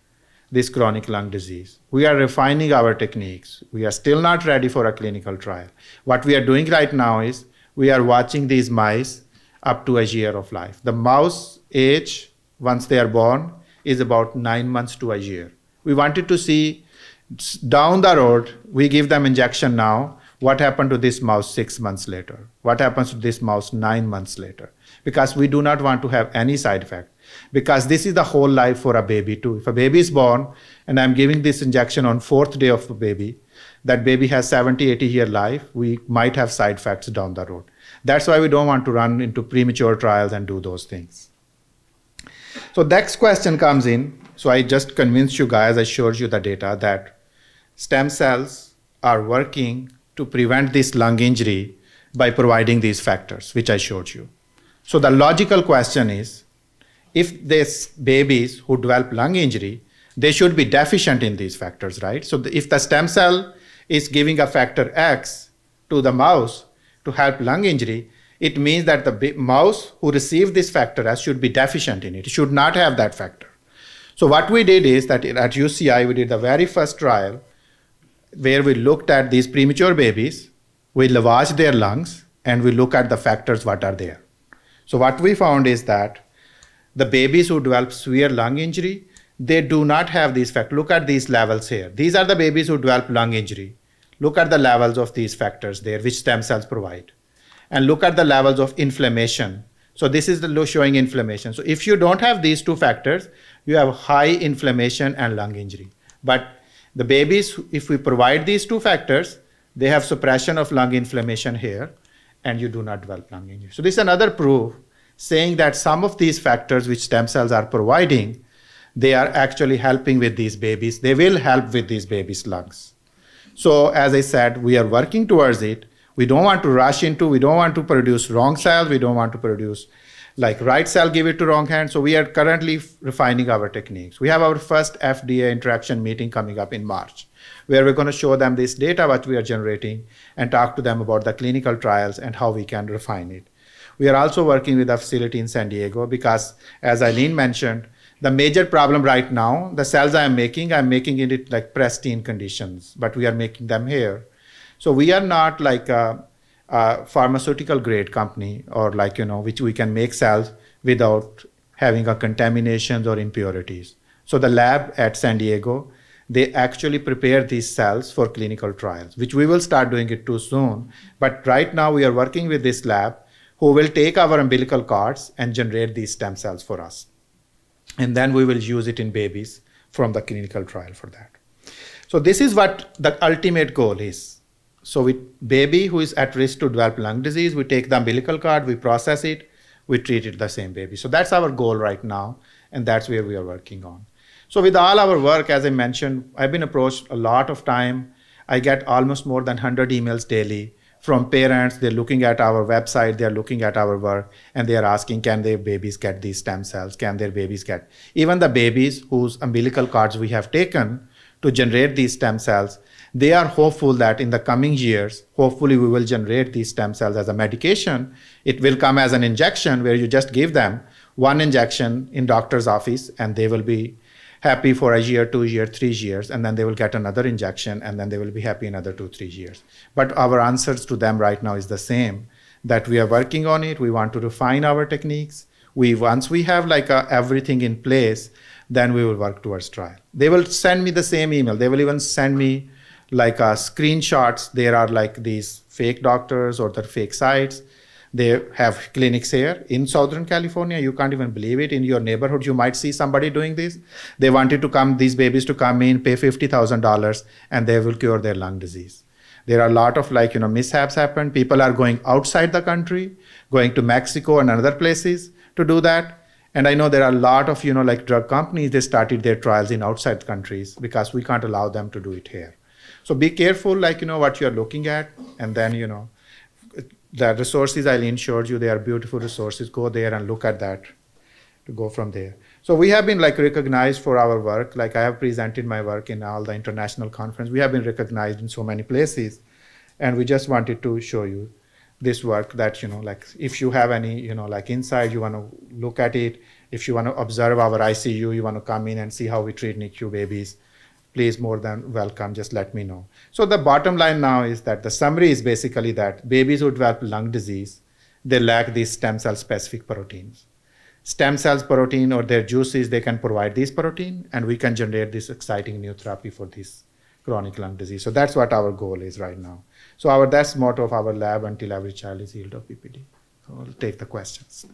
this chronic lung disease. We are refining our techniques. We are still not ready for a clinical trial. What we are doing right now is we are watching these mice up to a year of life. The mouse age, once they are born, is about nine months to a year. We wanted to see down the road, we give them injection now, what happened to this mouse six months later? What happens to this mouse nine months later? Because we do not want to have any side effect. Because this is the whole life for a baby too. If a baby is born and I'm giving this injection on fourth day of the baby, that baby has 70, 80 year life, we might have side effects down the road. That's why we don't want to run into premature trials and do those things. So next question comes in. So I just convinced you guys, I showed you the data that stem cells are working to prevent this lung injury by providing these factors, which I showed you. So the logical question is, if these babies who develop lung injury, they should be deficient in these factors, right? So if the stem cell is giving a factor X to the mouse to help lung injury, it means that the mouse who received this factor S should be deficient in it. It should not have that factor. So what we did is that at UCI, we did the very first trial where we looked at these premature babies, we lavaged their lungs, and we look at the factors what are there. So what we found is that the babies who develop severe lung injury, they do not have these factors. Look at these levels here. These are the babies who develop lung injury. Look at the levels of these factors there, which stem cells provide. And look at the levels of inflammation. So this is the low showing inflammation. So if you don't have these two factors, you have high inflammation and lung injury. But the babies, if we provide these two factors, they have suppression of lung inflammation here, and you do not develop lung injury. So this is another proof saying that some of these factors which stem cells are providing, they are actually helping with these babies. They will help with these babies' lungs. So as I said, we are working towards it. We don't want to rush into, we don't want to produce wrong cells, we don't want to produce like right cell, give it to wrong hand. So we are currently refining our techniques. We have our first FDA interaction meeting coming up in March, where we're going to show them this data what we are generating and talk to them about the clinical trials and how we can refine it. We are also working with a facility in San Diego because, as Aileen mentioned, the major problem right now, the cells I am making, I'm making it like pristine conditions, but we are making them here. So we are not like a, pharmaceutical grade company or like, you know, which we can make cells without having a contaminations or impurities. So the lab at San Diego, they actually prepare these cells for clinical trials, which we will start doing it too soon. But right now we are working with this lab who will take our umbilical cords and generate these stem cells for us. And then we will use it in babies from the clinical trial for that. So this is what the ultimate goal is. So with baby who is at risk to develop lung disease, we take the umbilical cord, we process it, we treat it the same baby. So that's our goal right now, and that's where we are working on. So with all our work, as I mentioned, I've been approached a lot of time. I get almost more than 100 emails daily from parents. They're looking at our website, they're looking at our work, and they're asking, can their babies get these stem cells? Can their babies get? Even the babies whose umbilical cords we have taken to generate these stem cells, they are hopeful that in the coming years, hopefully we will generate these stem cells as a medication. It will come as an injection where you just give them one injection in doctor's office and they will be happy for a year, two years, three years, and then they will get another injection, and then they will be happy another two, three years. But our answers to them right now is the same that we are working on it. We want to refine our techniques. We once we have like a, everything in place, then we will work towards trial. They will send me the same email. They will even send me like uh, screenshots. There are like these fake doctors or the fake sites they have clinics here in Southern California. You can't even believe it. In your neighborhood, you might see somebody doing this. They wanted to come, these babies to come in, pay $50,000, and they will cure their lung disease. There are a lot of like, you know, mishaps happen. People are going outside the country, going to Mexico and other places to do that. And I know there are a lot of, you know, like drug companies, they started their trials in outside countries because we can't allow them to do it here. So be careful, like, you know, what you're looking at. And then, you know, the resources Aileen showed you, they are beautiful resources. Go there and look at that to go from there. So we have been like recognized for our work. Like I have presented my work in all the international conference. We have been recognized in so many places. And we just wanted to show you this work that, you know, like if you have any, you know, like inside, you want to look at it. If you want to observe our ICU, you want to come in and see how we treat NICU babies please more than welcome just let me know. So the bottom line now is that the summary is basically that babies who develop lung disease they lack these stem cell specific proteins. Stem cells protein or their juices they can provide these protein and we can generate this exciting new therapy for this chronic lung disease. So that's what our goal is right now. So our that's motto of our lab until every child is healed of BPD so i'll take the questions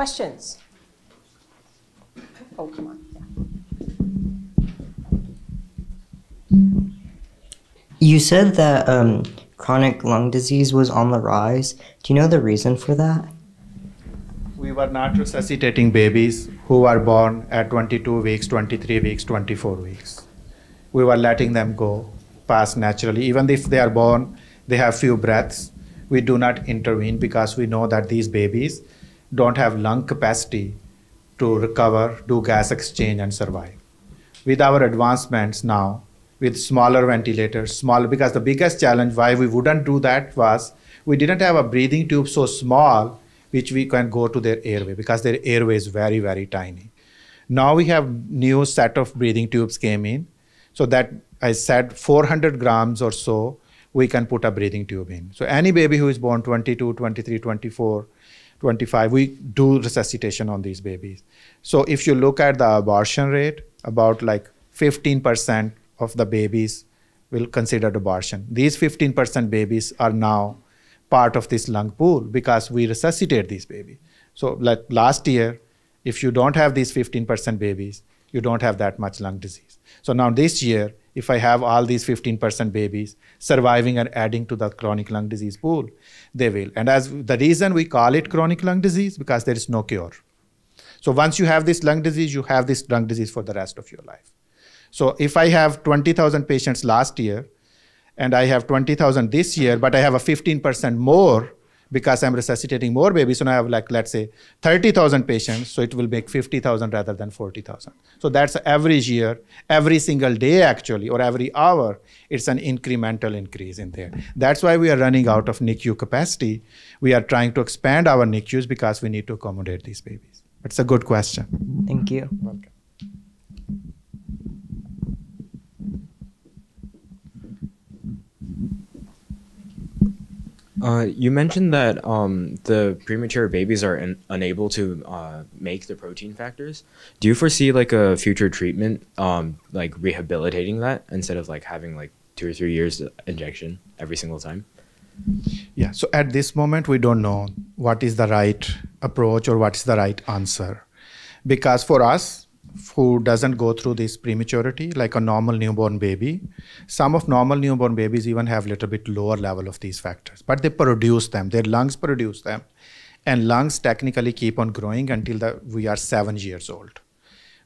Questions? Oh, come on. You said that um, chronic lung disease was on the rise. Do you know the reason for that? We were not resuscitating babies who were born at 22 weeks, 23 weeks, 24 weeks. We were letting them go past naturally. Even if they are born, they have few breaths. We do not intervene because we know that these babies don't have lung capacity to recover, do gas exchange, and survive. With our advancements now, with smaller ventilators, smaller, because the biggest challenge why we wouldn't do that was we didn't have a breathing tube so small which we can go to their airway because their airway is very, very tiny. Now we have new set of breathing tubes came in, so that I said 400 grams or so we can put a breathing tube in. So any baby who is born 22, 23, 24 25, we do resuscitation on these babies. So if you look at the abortion rate, about like 15% of the babies will consider abortion. These 15% babies are now part of this lung pool because we resuscitate these babies. So like last year, if you don't have these 15% babies, you don't have that much lung disease. So now this year, if I have all these 15% babies surviving and adding to the chronic lung disease pool, they will. And as the reason we call it chronic lung disease, because there is no cure. So once you have this lung disease, you have this lung disease for the rest of your life. So if I have 20,000 patients last year and I have 20,000 this year, but I have a 15% more because I'm resuscitating more babies. So now I have like, let's say 30,000 patients. So it will make 50,000 rather than 40,000. So that's average year, every single day actually, or every hour, it's an incremental increase in there. That's why we are running out of NICU capacity. We are trying to expand our NICUs because we need to accommodate these babies. It's a good question. Thank you. Welcome. Uh, you mentioned that um, the premature babies are in, unable to uh, make the protein factors. Do you foresee like a future treatment, um, like rehabilitating that instead of like having like two or three years injection every single time? Yeah, so at this moment, we don't know what is the right approach or what is the right answer. Because for us, who doesn't go through this prematurity like a normal newborn baby. Some of normal newborn babies even have a little bit lower level of these factors but they produce them. Their lungs produce them. And lungs technically keep on growing until the, we are seven years old.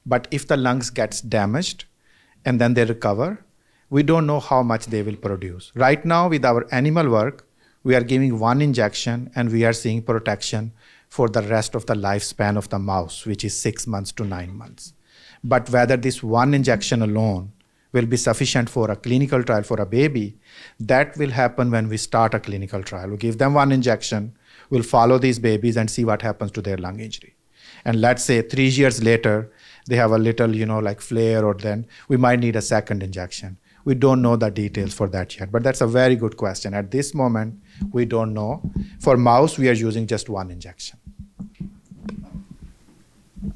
But if the lungs gets damaged and then they recover we don't know how much they will produce. Right now with our animal work we are giving one injection and we are seeing protection for the rest of the lifespan of the mouse, which is six months to nine months. But whether this one injection alone will be sufficient for a clinical trial for a baby, that will happen when we start a clinical trial. We give them one injection, we'll follow these babies and see what happens to their lung injury. And let's say three years later, they have a little, you know, like flare, or then we might need a second injection. We don't know the details for that yet, but that's a very good question. At this moment, we don't know. For mouse, we are using just one injection.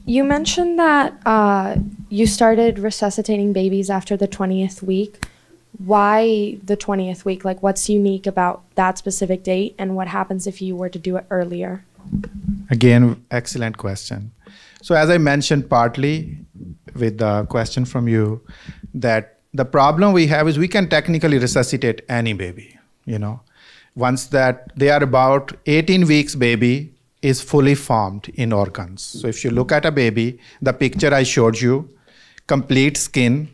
You mentioned that uh, you started resuscitating babies after the 20th week. Why the 20th week? Like, what's unique about that specific date, and what happens if you were to do it earlier? Again, excellent question. So, as I mentioned partly with the question from you, that the problem we have is we can technically resuscitate any baby, you know. Once that they are about 18 weeks baby, is fully formed in organs. So if you look at a baby, the picture I showed you, complete skin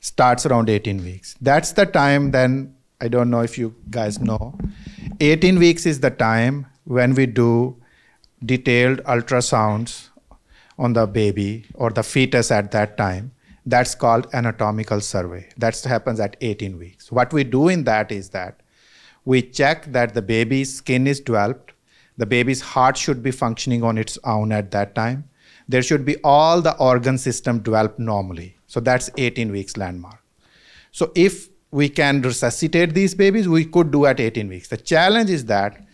starts around 18 weeks. That's the time then, I don't know if you guys know, 18 weeks is the time when we do detailed ultrasounds on the baby or the fetus at that time. That's called anatomical survey. That happens at 18 weeks. What we do in that is that we check that the baby's skin is developed the baby's heart should be functioning on its own at that time. There should be all the organ system developed normally. So that's 18 weeks landmark. So if we can resuscitate these babies, we could do at 18 weeks. The challenge is that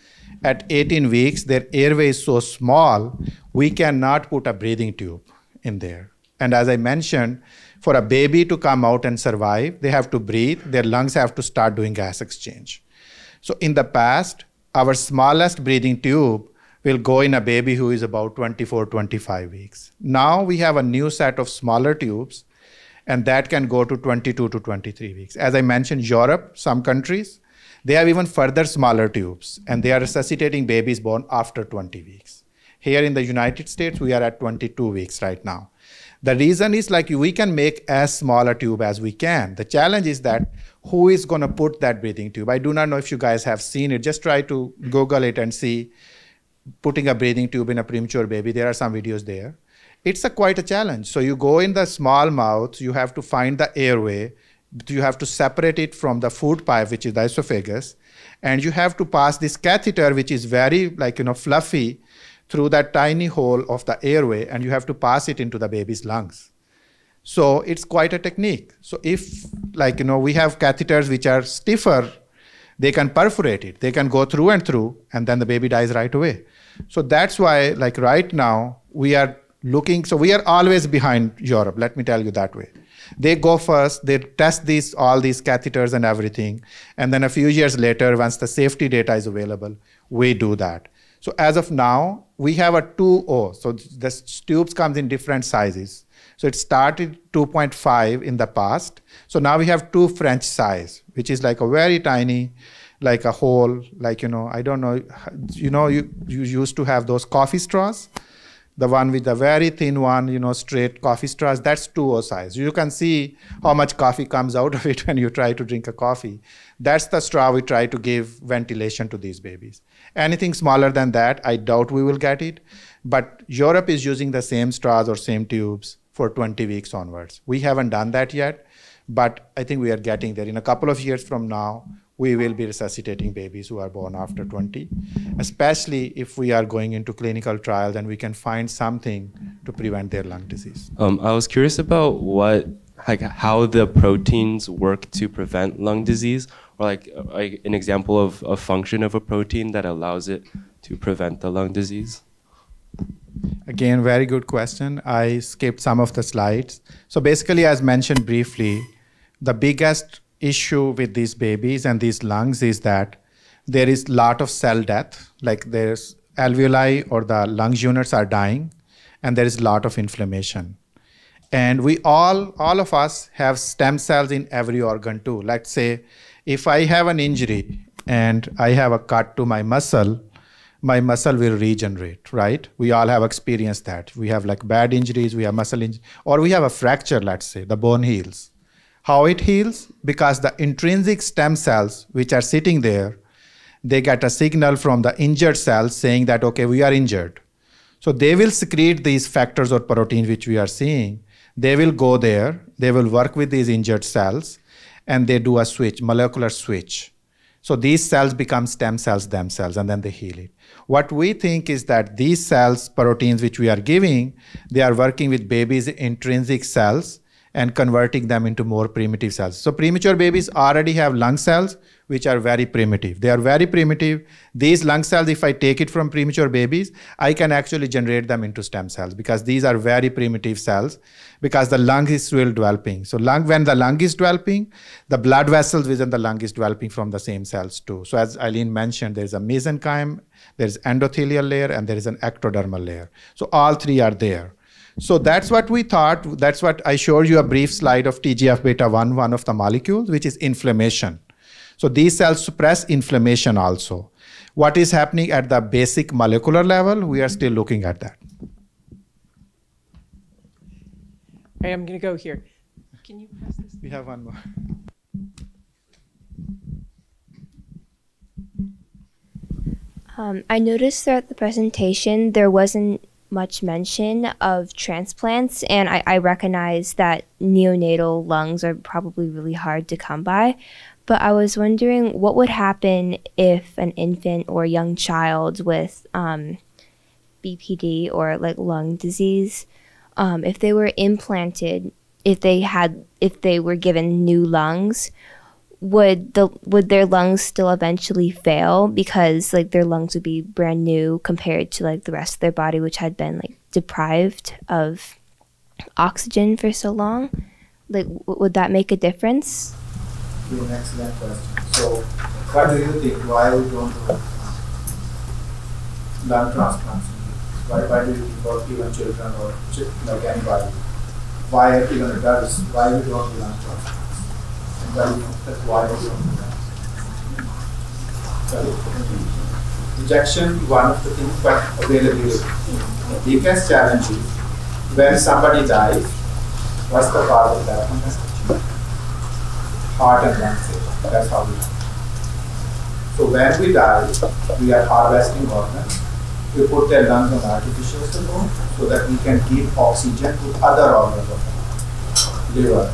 at 18 weeks, their airway is so small, we cannot put a breathing tube in there. And as I mentioned, for a baby to come out and survive, they have to breathe, their lungs have to start doing gas exchange. So in the past, our smallest breathing tube will go in a baby who is about 24, 25 weeks. Now we have a new set of smaller tubes, and that can go to 22 to 23 weeks. As I mentioned, Europe, some countries, they have even further smaller tubes, and they are resuscitating babies born after 20 weeks. Here in the United States, we are at 22 weeks right now. The reason is like we can make as small a tube as we can. The challenge is that who is going to put that breathing tube? I do not know if you guys have seen it. Just try to Google it and see putting a breathing tube in a premature baby. There are some videos there. It's a quite a challenge. So you go in the small mouth, you have to find the airway, you have to separate it from the food pipe, which is the esophagus, and you have to pass this catheter, which is very like you know fluffy, through that tiny hole of the airway and you have to pass it into the baby's lungs. So it's quite a technique. So if like you know we have catheters which are stiffer, they can perforate it. They can go through and through and then the baby dies right away. So that's why like right now we are looking so we are always behind Europe, let me tell you that way. They go first, they test these all these catheters and everything and then a few years later once the safety data is available, we do that. So as of now, we have a 2O. So the tubes comes in different sizes. So it started 2.5 in the past. So now we have two French size, which is like a very tiny, like a hole, like, you know, I don't know, you know, you, you used to have those coffee straws. The one with the very thin one, you know, straight coffee straws, that's 2O size. You can see how much coffee comes out of it when you try to drink a coffee. That's the straw we try to give ventilation to these babies. Anything smaller than that, I doubt we will get it. But Europe is using the same straws or same tubes for 20 weeks onwards. We haven't done that yet, but I think we are getting there. In a couple of years from now, we will be resuscitating babies who are born after 20, especially if we are going into clinical trials and we can find something to prevent their lung disease. Um, I was curious about what, like, how the proteins work to prevent lung disease, or like, like an example of a function of a protein that allows it to prevent the lung disease. Again, very good question. I skipped some of the slides. So basically, as mentioned briefly, the biggest issue with these babies and these lungs is that there is a lot of cell death, like there's alveoli or the lungs units are dying, and there is a lot of inflammation. And we all, all of us have stem cells in every organ too. Let's say if I have an injury and I have a cut to my muscle, my muscle will regenerate, right? We all have experienced that. We have like bad injuries, we have muscle injury, or we have a fracture, let's say, the bone heals. How it heals? Because the intrinsic stem cells, which are sitting there, they get a signal from the injured cells saying that, okay, we are injured. So they will secrete these factors or proteins which we are seeing. They will go there, they will work with these injured cells, and they do a switch, molecular switch. So these cells become stem cells themselves, and then they heal it. What we think is that these cells, proteins which we are giving, they are working with babies' intrinsic cells and converting them into more primitive cells. So premature babies already have lung cells, which are very primitive. They are very primitive. These lung cells, if I take it from premature babies, I can actually generate them into stem cells because these are very primitive cells because the lung is still developing. So lung, when the lung is developing, the blood vessels within the lung is developing from the same cells too. So as Aileen mentioned, there's a mesenchyme, there's endothelial layer, and there is an ectodermal layer. So all three are there. So that's what we thought. That's what I showed you a brief slide of TGF beta 1, one of the molecules, which is inflammation. So these cells suppress inflammation also. What is happening at the basic molecular level, we are still looking at that. All right, I'm going to go here. Can you pass this? We have one more. Um, I noticed throughout the presentation there wasn't much mention of transplants, and I, I recognize that neonatal lungs are probably really hard to come by. But I was wondering what would happen if an infant or young child with um, BPD or like lung disease, um, if they were implanted, if they had, if they were given new lungs, would the would their lungs still eventually fail because like their lungs would be brand new compared to like the rest of their body which had been like deprived of oxygen for so long like w- would that make a difference an excellent question. So, what do you think? Why we don't do lung transplants? Why, why do you think about even children or like anybody? Why even adults? Why we don't do lung transplants? Rejection, one of the things, but availability. The biggest challenge is when somebody dies, what's the cause of death? heart and lung failure. That's how we. So when we die, we are harvesting organs. We put their lungs on artificial support so that we can give oxygen to other organs of the. Liver,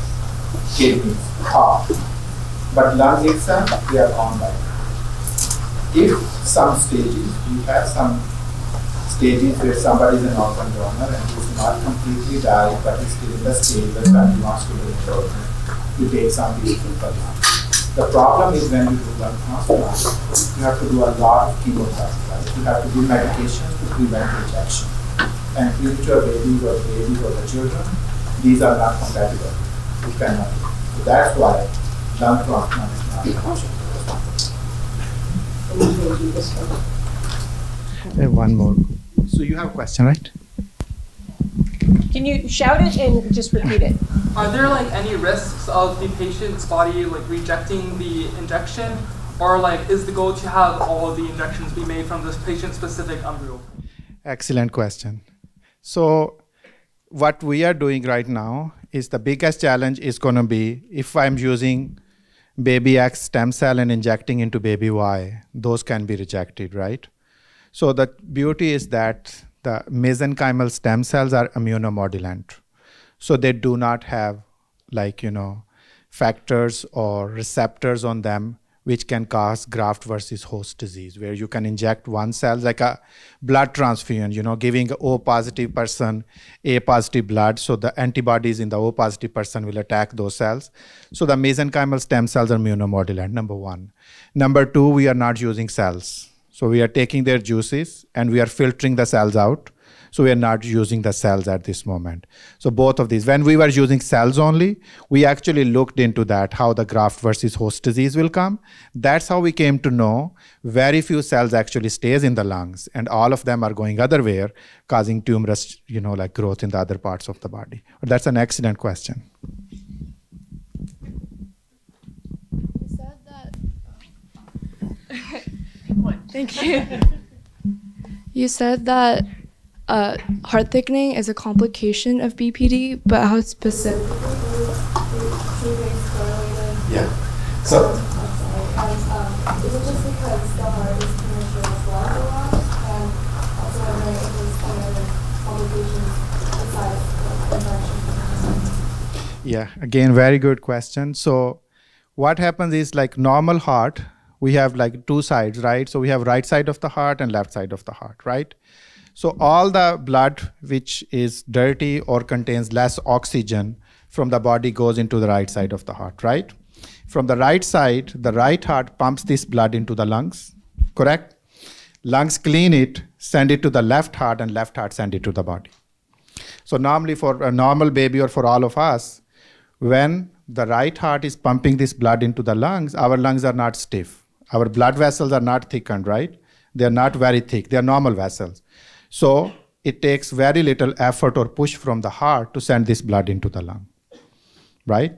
kidneys, heart. But lungs itself, they are gone by. If some stages, you have some stages where somebody is an organ donor and he's not completely died, but he's still in the stage where family wants to the organ you take some people per month. The problem is when you do lung transplant, you have to do a lot of chemotherapy? You have to do medication to prevent rejection. And future babies or babies or the children, these are not compatible. You cannot. So that's why lung transplant is not an option. One more. So you have a question, right? Can you shout it and just repeat it? Are there like any risks of the patient's body like rejecting the injection, or like is the goal to have all the injections be made from this patient-specific embryo? Excellent question. So what we are doing right now is the biggest challenge is going to be if I'm using baby X stem cell and injecting into baby Y, those can be rejected, right? So the beauty is that the mesenchymal stem cells are immunomodulant. So they do not have like, you know, factors or receptors on them which can cause graft versus host disease, where you can inject one cell like a blood transfusion, you know, giving O positive person A positive blood, so the antibodies in the O positive person will attack those cells. So the mesenchymal stem cells are immunomodulant, number one. Number two, we are not using cells. So we are taking their juices and we are filtering the cells out so we are not using the cells at this moment. So both of these, when we were using cells only, we actually looked into that, how the graft versus host disease will come. That's how we came to know very few cells actually stays in the lungs and all of them are going other way, causing tumorous, you know, like growth in the other parts of the body. But that's an excellent question. Thank you. You said that uh, heart thickening is a complication of BPD, but how specific? Yeah. So Yeah, again, very good question. So, what happens is like normal heart, we have like two sides, right? So, we have right side of the heart and left side of the heart, right? So, all the blood which is dirty or contains less oxygen from the body goes into the right side of the heart, right? From the right side, the right heart pumps this blood into the lungs, correct? Lungs clean it, send it to the left heart, and left heart send it to the body. So, normally, for a normal baby or for all of us, when the right heart is pumping this blood into the lungs, our lungs are not stiff. Our blood vessels are not thickened, right? They are not very thick. They are normal vessels. So it takes very little effort or push from the heart to send this blood into the lung, right?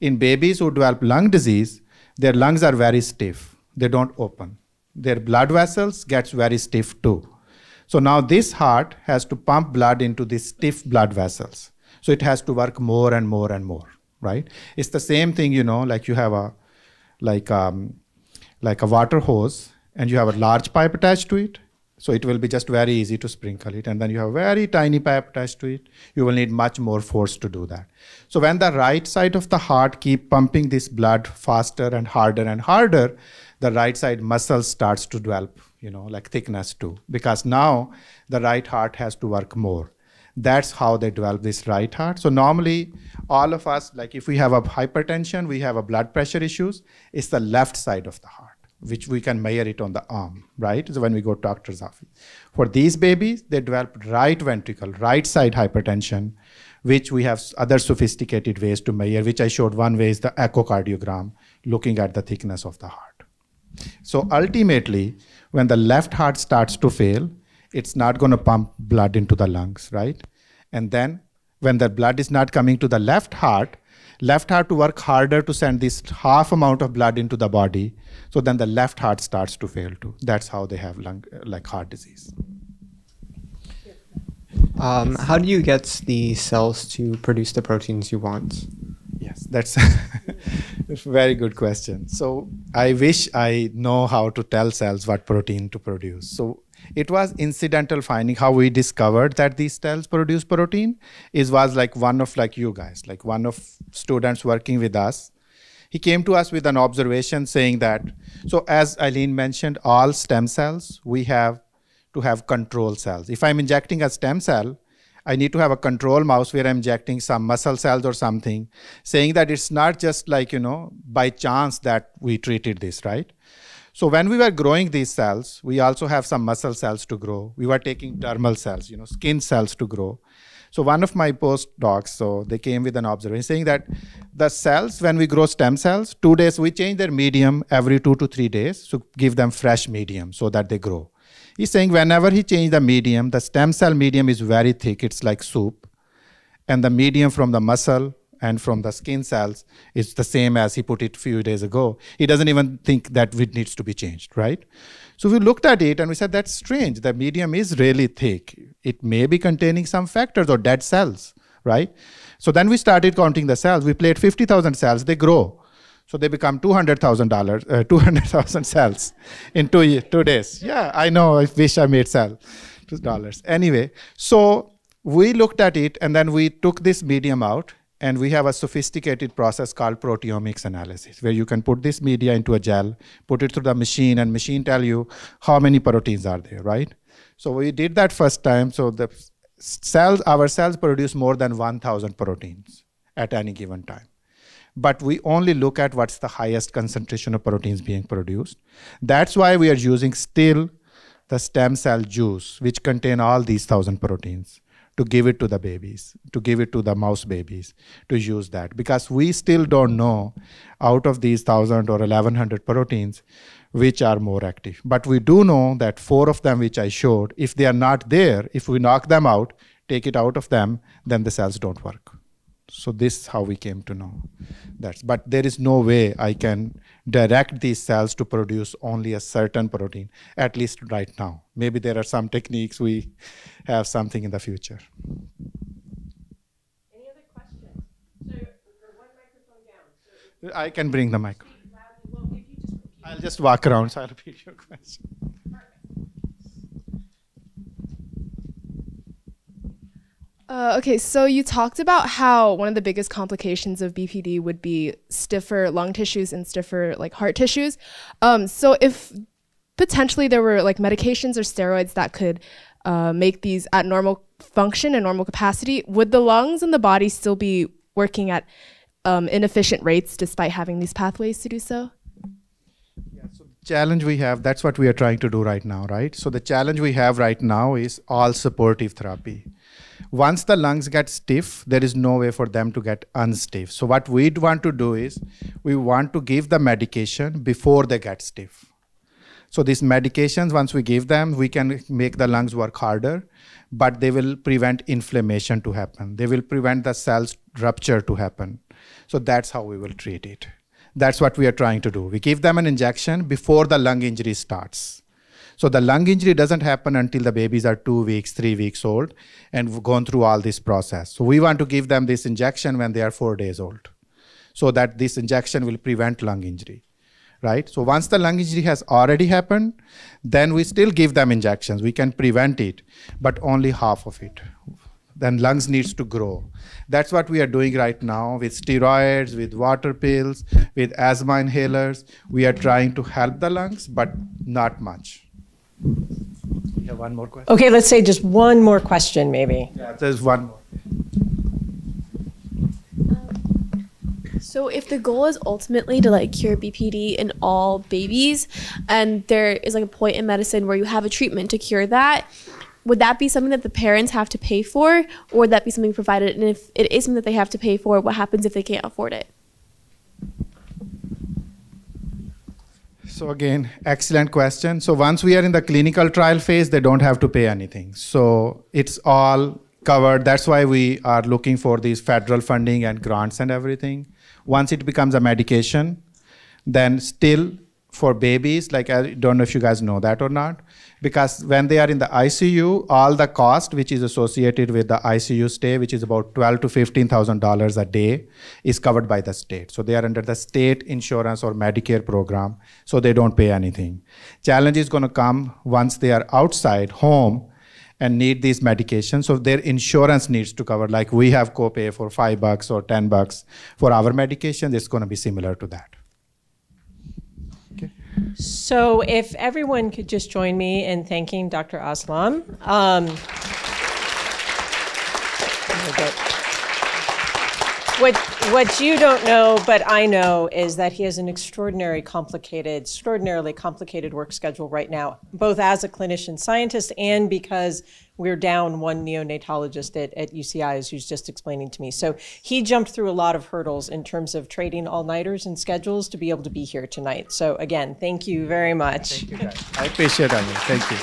In babies who develop lung disease, their lungs are very stiff. They don't open. Their blood vessels gets very stiff too. So now this heart has to pump blood into these stiff blood vessels. So it has to work more and more and more right? It's the same thing, you know, like you have a like um, like a water hose and you have a large pipe attached to it. So it will be just very easy to sprinkle it. And then you have a very tiny pipe attached to it. You will need much more force to do that. So when the right side of the heart keep pumping this blood faster and harder and harder, the right side muscle starts to develop, you know, like thickness too. Because now the right heart has to work more that's how they develop this right heart so normally all of us like if we have a hypertension we have a blood pressure issues it's the left side of the heart which we can measure it on the arm right? So when we go to doctor's office. For these babies they develop right ventricle right side hypertension which we have other sophisticated ways to measure which i showed. One way is the echocardiogram looking at the thickness of the heart. So ultimately when the left heart starts to fail it's not going to pump blood into the lungs, right? And then when the blood is not coming to the left heart, left heart to work harder to send this half amount of blood into the body. So then the left heart starts to fail too. That's how they have lung, like heart disease. Um, how do you get the cells to produce the proteins you want? Yes, that's a very good question. So I wish I know how to tell cells what protein to produce. So it was incidental finding how we discovered that these cells produce protein. Is was like one of like you guys like one of students working with us. He came to us with an observation saying that so as Aileen mentioned all stem cells we have to have control cells. If i'm injecting a stem cell i need to have a control mouse where i'm injecting some muscle cells or something saying that it's not just like you know by chance that we treated this right so when we were growing these cells, we also have some muscle cells to grow. We were taking dermal cells, you know, skin cells to grow. So one of my postdocs, so they came with an observation saying that the cells, when we grow stem cells, two days, we change their medium every two to three days to give them fresh medium so that they grow. He's saying whenever he changed the medium, the stem cell medium is very thick. It's like soup. And the medium from the muscle and from the skin cells it's the same as he put it a few days ago. He doesn't even think that it needs to be changed, right? So we looked at it and we said that's strange. The medium is really thick. It may be containing some factors or dead cells, right? So then we started counting the cells. We played 50,000 cells. They grow. So they become two hundred thousand dollars, uh, two hundred thousand cells in two two days. Yeah, I know. I wish I made cell dollars. Anyway, so we looked at it and then we took this medium out and we have a sophisticated process called proteomics analysis where you can put this media into a gel, put it through the machine, and machine tell you how many proteins are there, right? So we did that first time. So the cells, our cells produce more than 1,000 proteins at any given time but we only look at what's the highest concentration of proteins being produced. That's why we are using still the stem cell juice, which contain all these thousand proteins, to give it to the babies, to give it to the mouse babies, to use that. Because we still don't know out of these thousand or eleven hundred proteins which are more active. But we do know that four of them, which I showed, if they are not there, if we knock them out, take it out of them, then the cells don't work so this is how we came to know that but there is no way i can direct these cells to produce only a certain protein at least right now maybe there are some techniques we have something in the future Any other questions? So, one microphone down. i can bring the mic Well, if you just repeat. i'll just walk around so i'll repeat your question Uh, okay, so you talked about how one of the biggest complications of BPD would be stiffer lung tissues and stiffer like heart tissues. Um, so if potentially there were like medications or steroids that could uh, make these at normal function and normal capacity, would the lungs and the body still be working at um, inefficient rates despite having these pathways to do so? Yeah, so challenge we have that's what we are trying to do right now right so the challenge we have right now is all supportive therapy once the lungs get stiff there is no way for them to get unstiff. So what we'd want to do is we want to give the medication before they get stiff. So these medications once we give them we can make the lungs work harder but they will prevent inflammation to happen. They will prevent the cells rupture to happen. So that's how we will treat it. That's what we are trying to do. We give them an injection before the lung injury starts. So the lung injury doesn't happen until the babies are two weeks, three weeks old, and gone through all this process. So we want to give them this injection when they are four days old, so that this injection will prevent lung injury. Right. So once the lung injury has already happened, then we still give them injections. We can prevent it, but only half of it then lungs needs to grow that's what we are doing right now with steroids with water pills with asthma inhalers we are trying to help the lungs but not much you have one more question Okay, let's say just one more question, maybe. yeah there's one more So if the goal is ultimately to like cure BPD in all babies and there is like a point in medicine where you have a treatment to cure that, would that be something that the parents have to pay for or would that be something provided and if it is something that they have to pay for, what happens if they can't afford it? So again, excellent question. So once we are in the clinical trial phase, they don't have to pay anything. So it's all covered. That's why we are looking for these federal funding and grants and everything. Once it becomes a medication, then still for babies, like I don't know if you guys know that or not, because when they are in the ICU, all the cost which is associated with the ICU stay, which is about twelve to fifteen thousand dollars a day, is covered by the state. So they are under the state insurance or Medicare program, so they don't pay anything. Challenge is going to come once they are outside home and need these medications. So their insurance needs to cover. Like we have copay for five bucks or ten bucks for our medication. It's going to be similar to that. So, if everyone could just join me in thanking Dr. Aslam. Um, what, what you don't know, but I know, is that he has an extraordinary complicated, extraordinarily complicated work schedule right now, both as a clinician scientist and because we're down one neonatologist at, at UCI, who's just explaining to me. So he jumped through a lot of hurdles in terms of trading all nighters and schedules to be able to be here tonight. So again, thank you very much. Thank you guys. I appreciate it. Thank you.